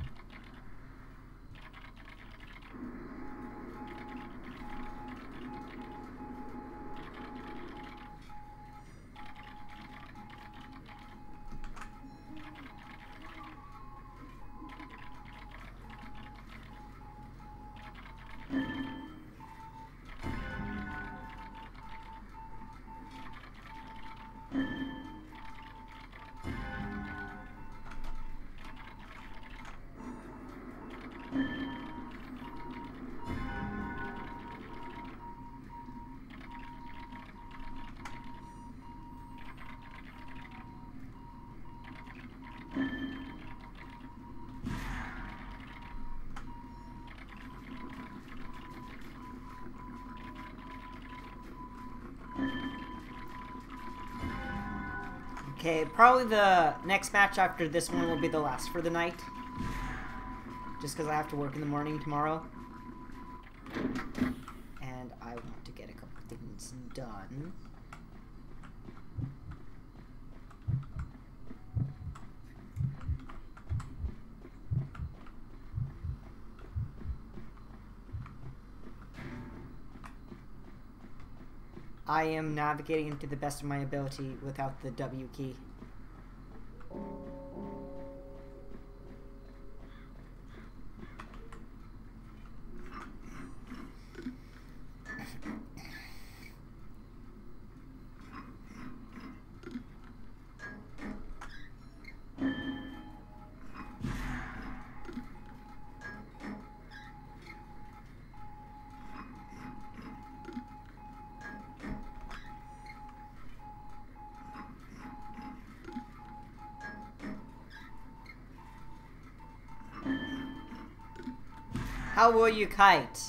Okay, probably the next match after this one will be the last for the night. Just because I have to work in the morning tomorrow. And I want to get a couple things done. I am navigating to the best of my ability without the W key. How will you kite?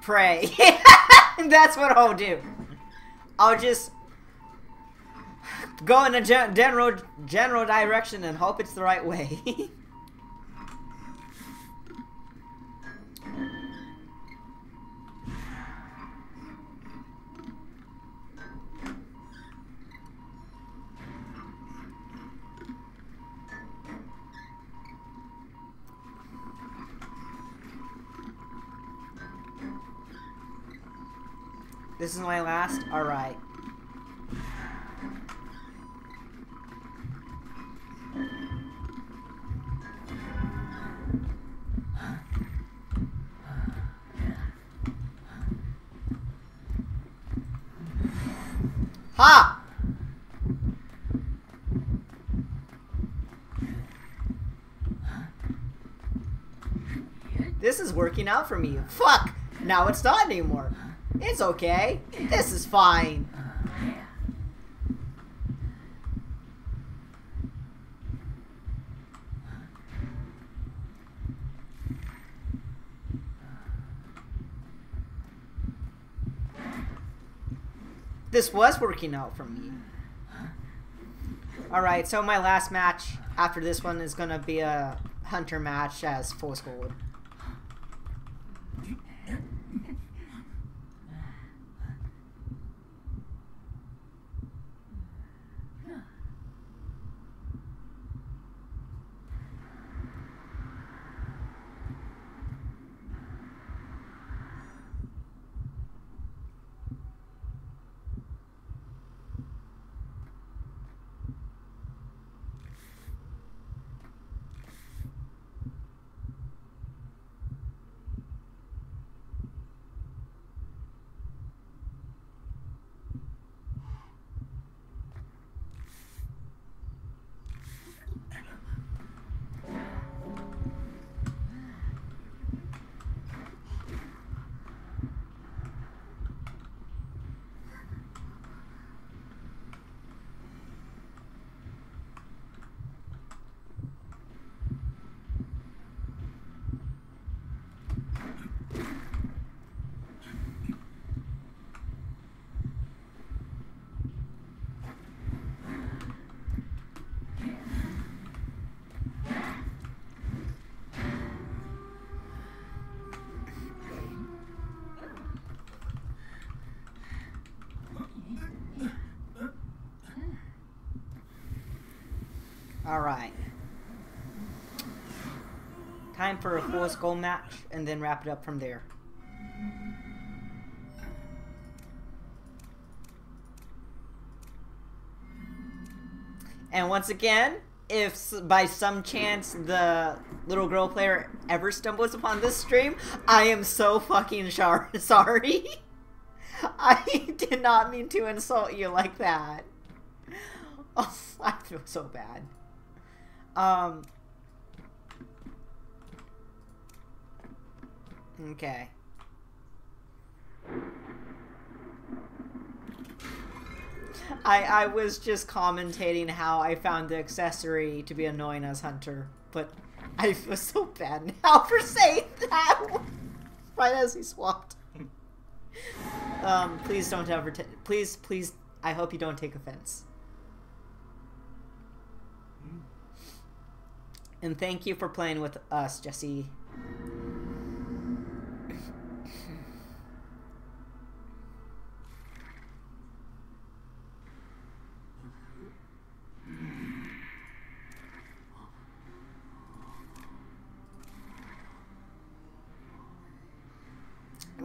Pray. That's what I'll do. I'll just go in a gen general general direction and hope it's the right way. This is my last? Alright. Ha! This is working out for me. Fuck! Now it's not anymore. It's okay. This is fine. This was working out for me. Alright, so my last match after this one is gonna be a hunter match as Fool's Gold. Alright. Time for a Fool's Gold match and then wrap it up from there. And once again, if by some chance the little girl player ever stumbles upon this stream, I am so fucking sorry. I did not mean to insult you like that. Oh, I feel so bad. Um. Okay. I I was just commentating how I found the accessory to be annoying as Hunter, but I feel so bad now for saying that right as he swapped. Um, please don't ever. please, please. I hope you don't take offense. And thank you for playing with us, Jesse.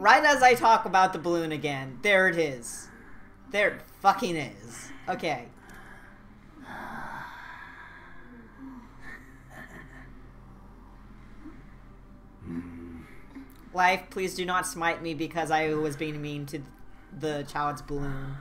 Right as I talk about the balloon again, there it is. There it fucking is. Okay. Life, please do not smite me because I was being mean to the child's balloon.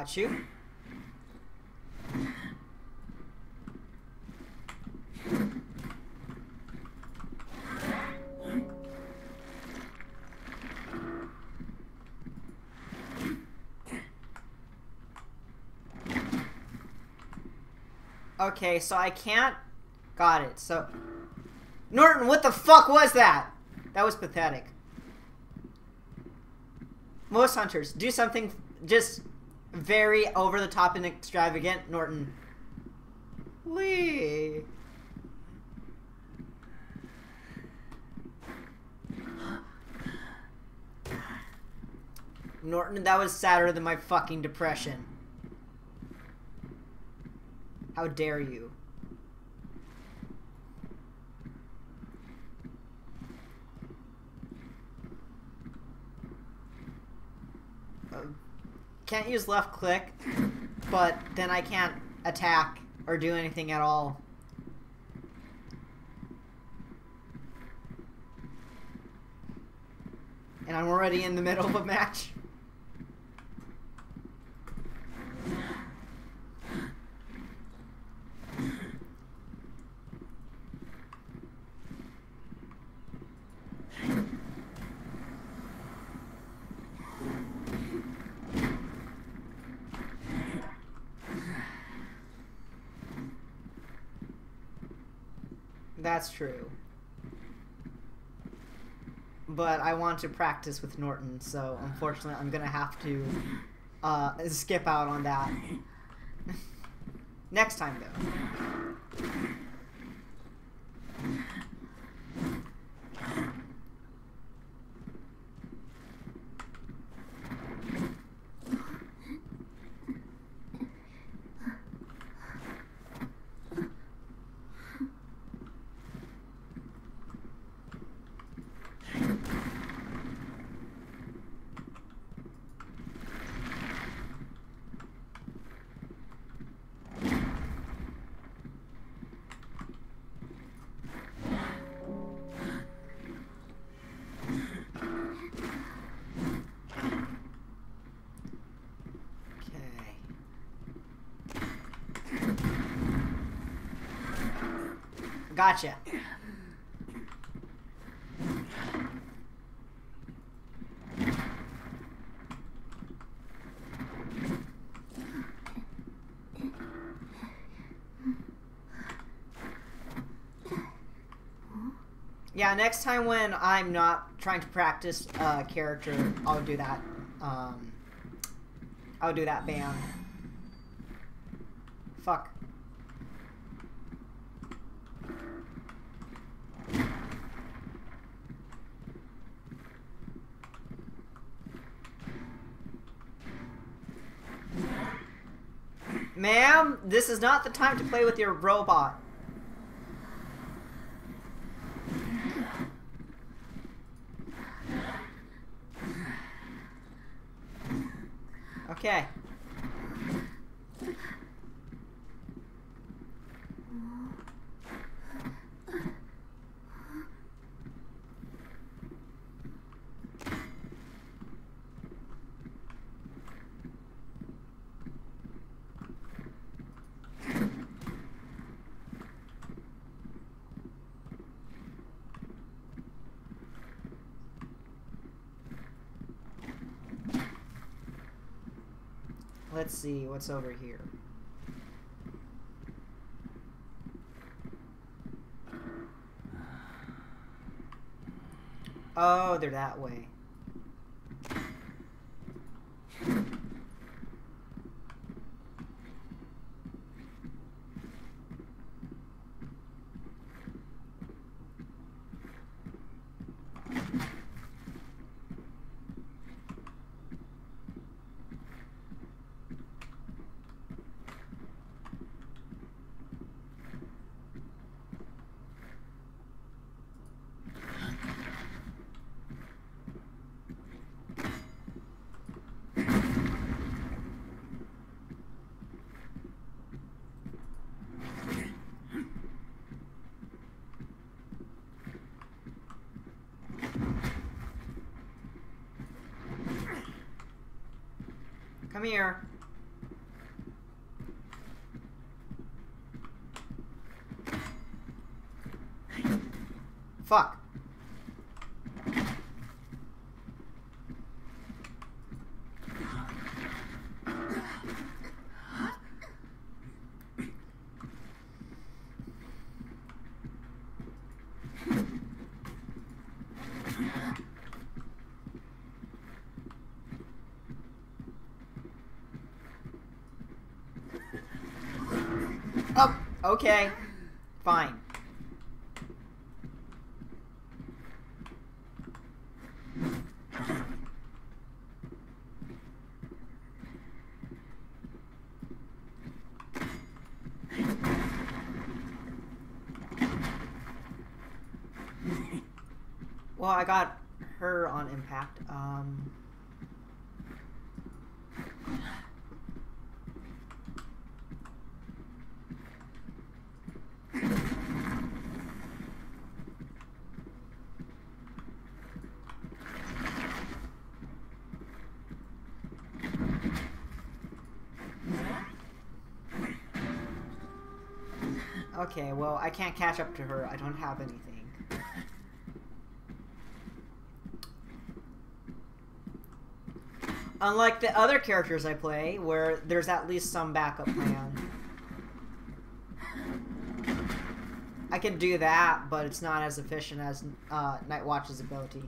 Got you. Okay, so I can't... Got it. So... Norton, what the fuck was that? That was pathetic. Most hunters, do something just very over the top and extravagant. Norton. Lee. Norton, that was sadder than my fucking depression. How dare you? Uh, can't use left click, but then I can't attack or do anything at all. And I'm already in the middle of a match. That's true. But I want to practice with Norton, so unfortunately I'm gonna have to uh, skip out on that. Next time, though. Okay. Gotcha. Yeah, next time when I'm not trying to practice uh, character, I'll do that. Um, I'll do that bam. Fuck. Ma'am, this is not the time to play with your robot. Okay. Let's see what's over here. Oh, they're that way. Come here. Fuck. Oh, okay. Fine. Well, I got her on impact. Um, okay, well, I can't catch up to her. I don't have anything. Unlike the other characters I play, where there's at least some backup plan. I can do that, but it's not as efficient as uh, Nightwatch's ability.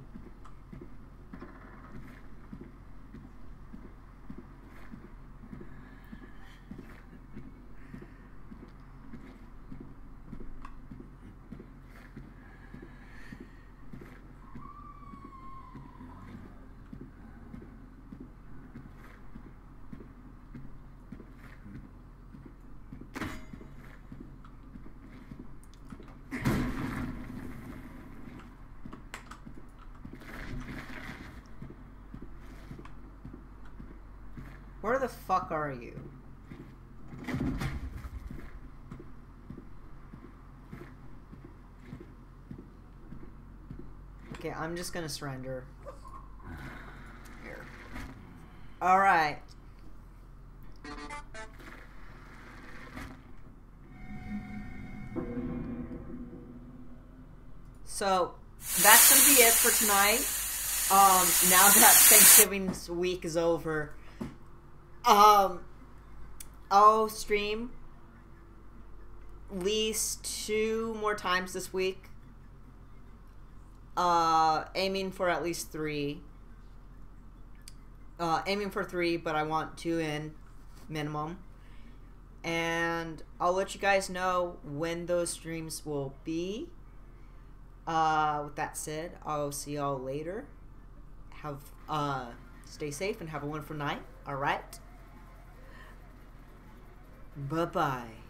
Where the fuck are you? Okay, I'm just gonna surrender. Here. Alright. So, that's gonna be it for tonight. Um, now that Thanksgiving's week is over, um, I'll stream at least two more times this week. Uh, aiming for at least three. Uh, aiming for three, but I want two in minimum. And I'll let you guys know when those streams will be. Uh, with that said, I'll see y'all later. Have uh, stay safe and have a wonderful night. All right. Bye bye.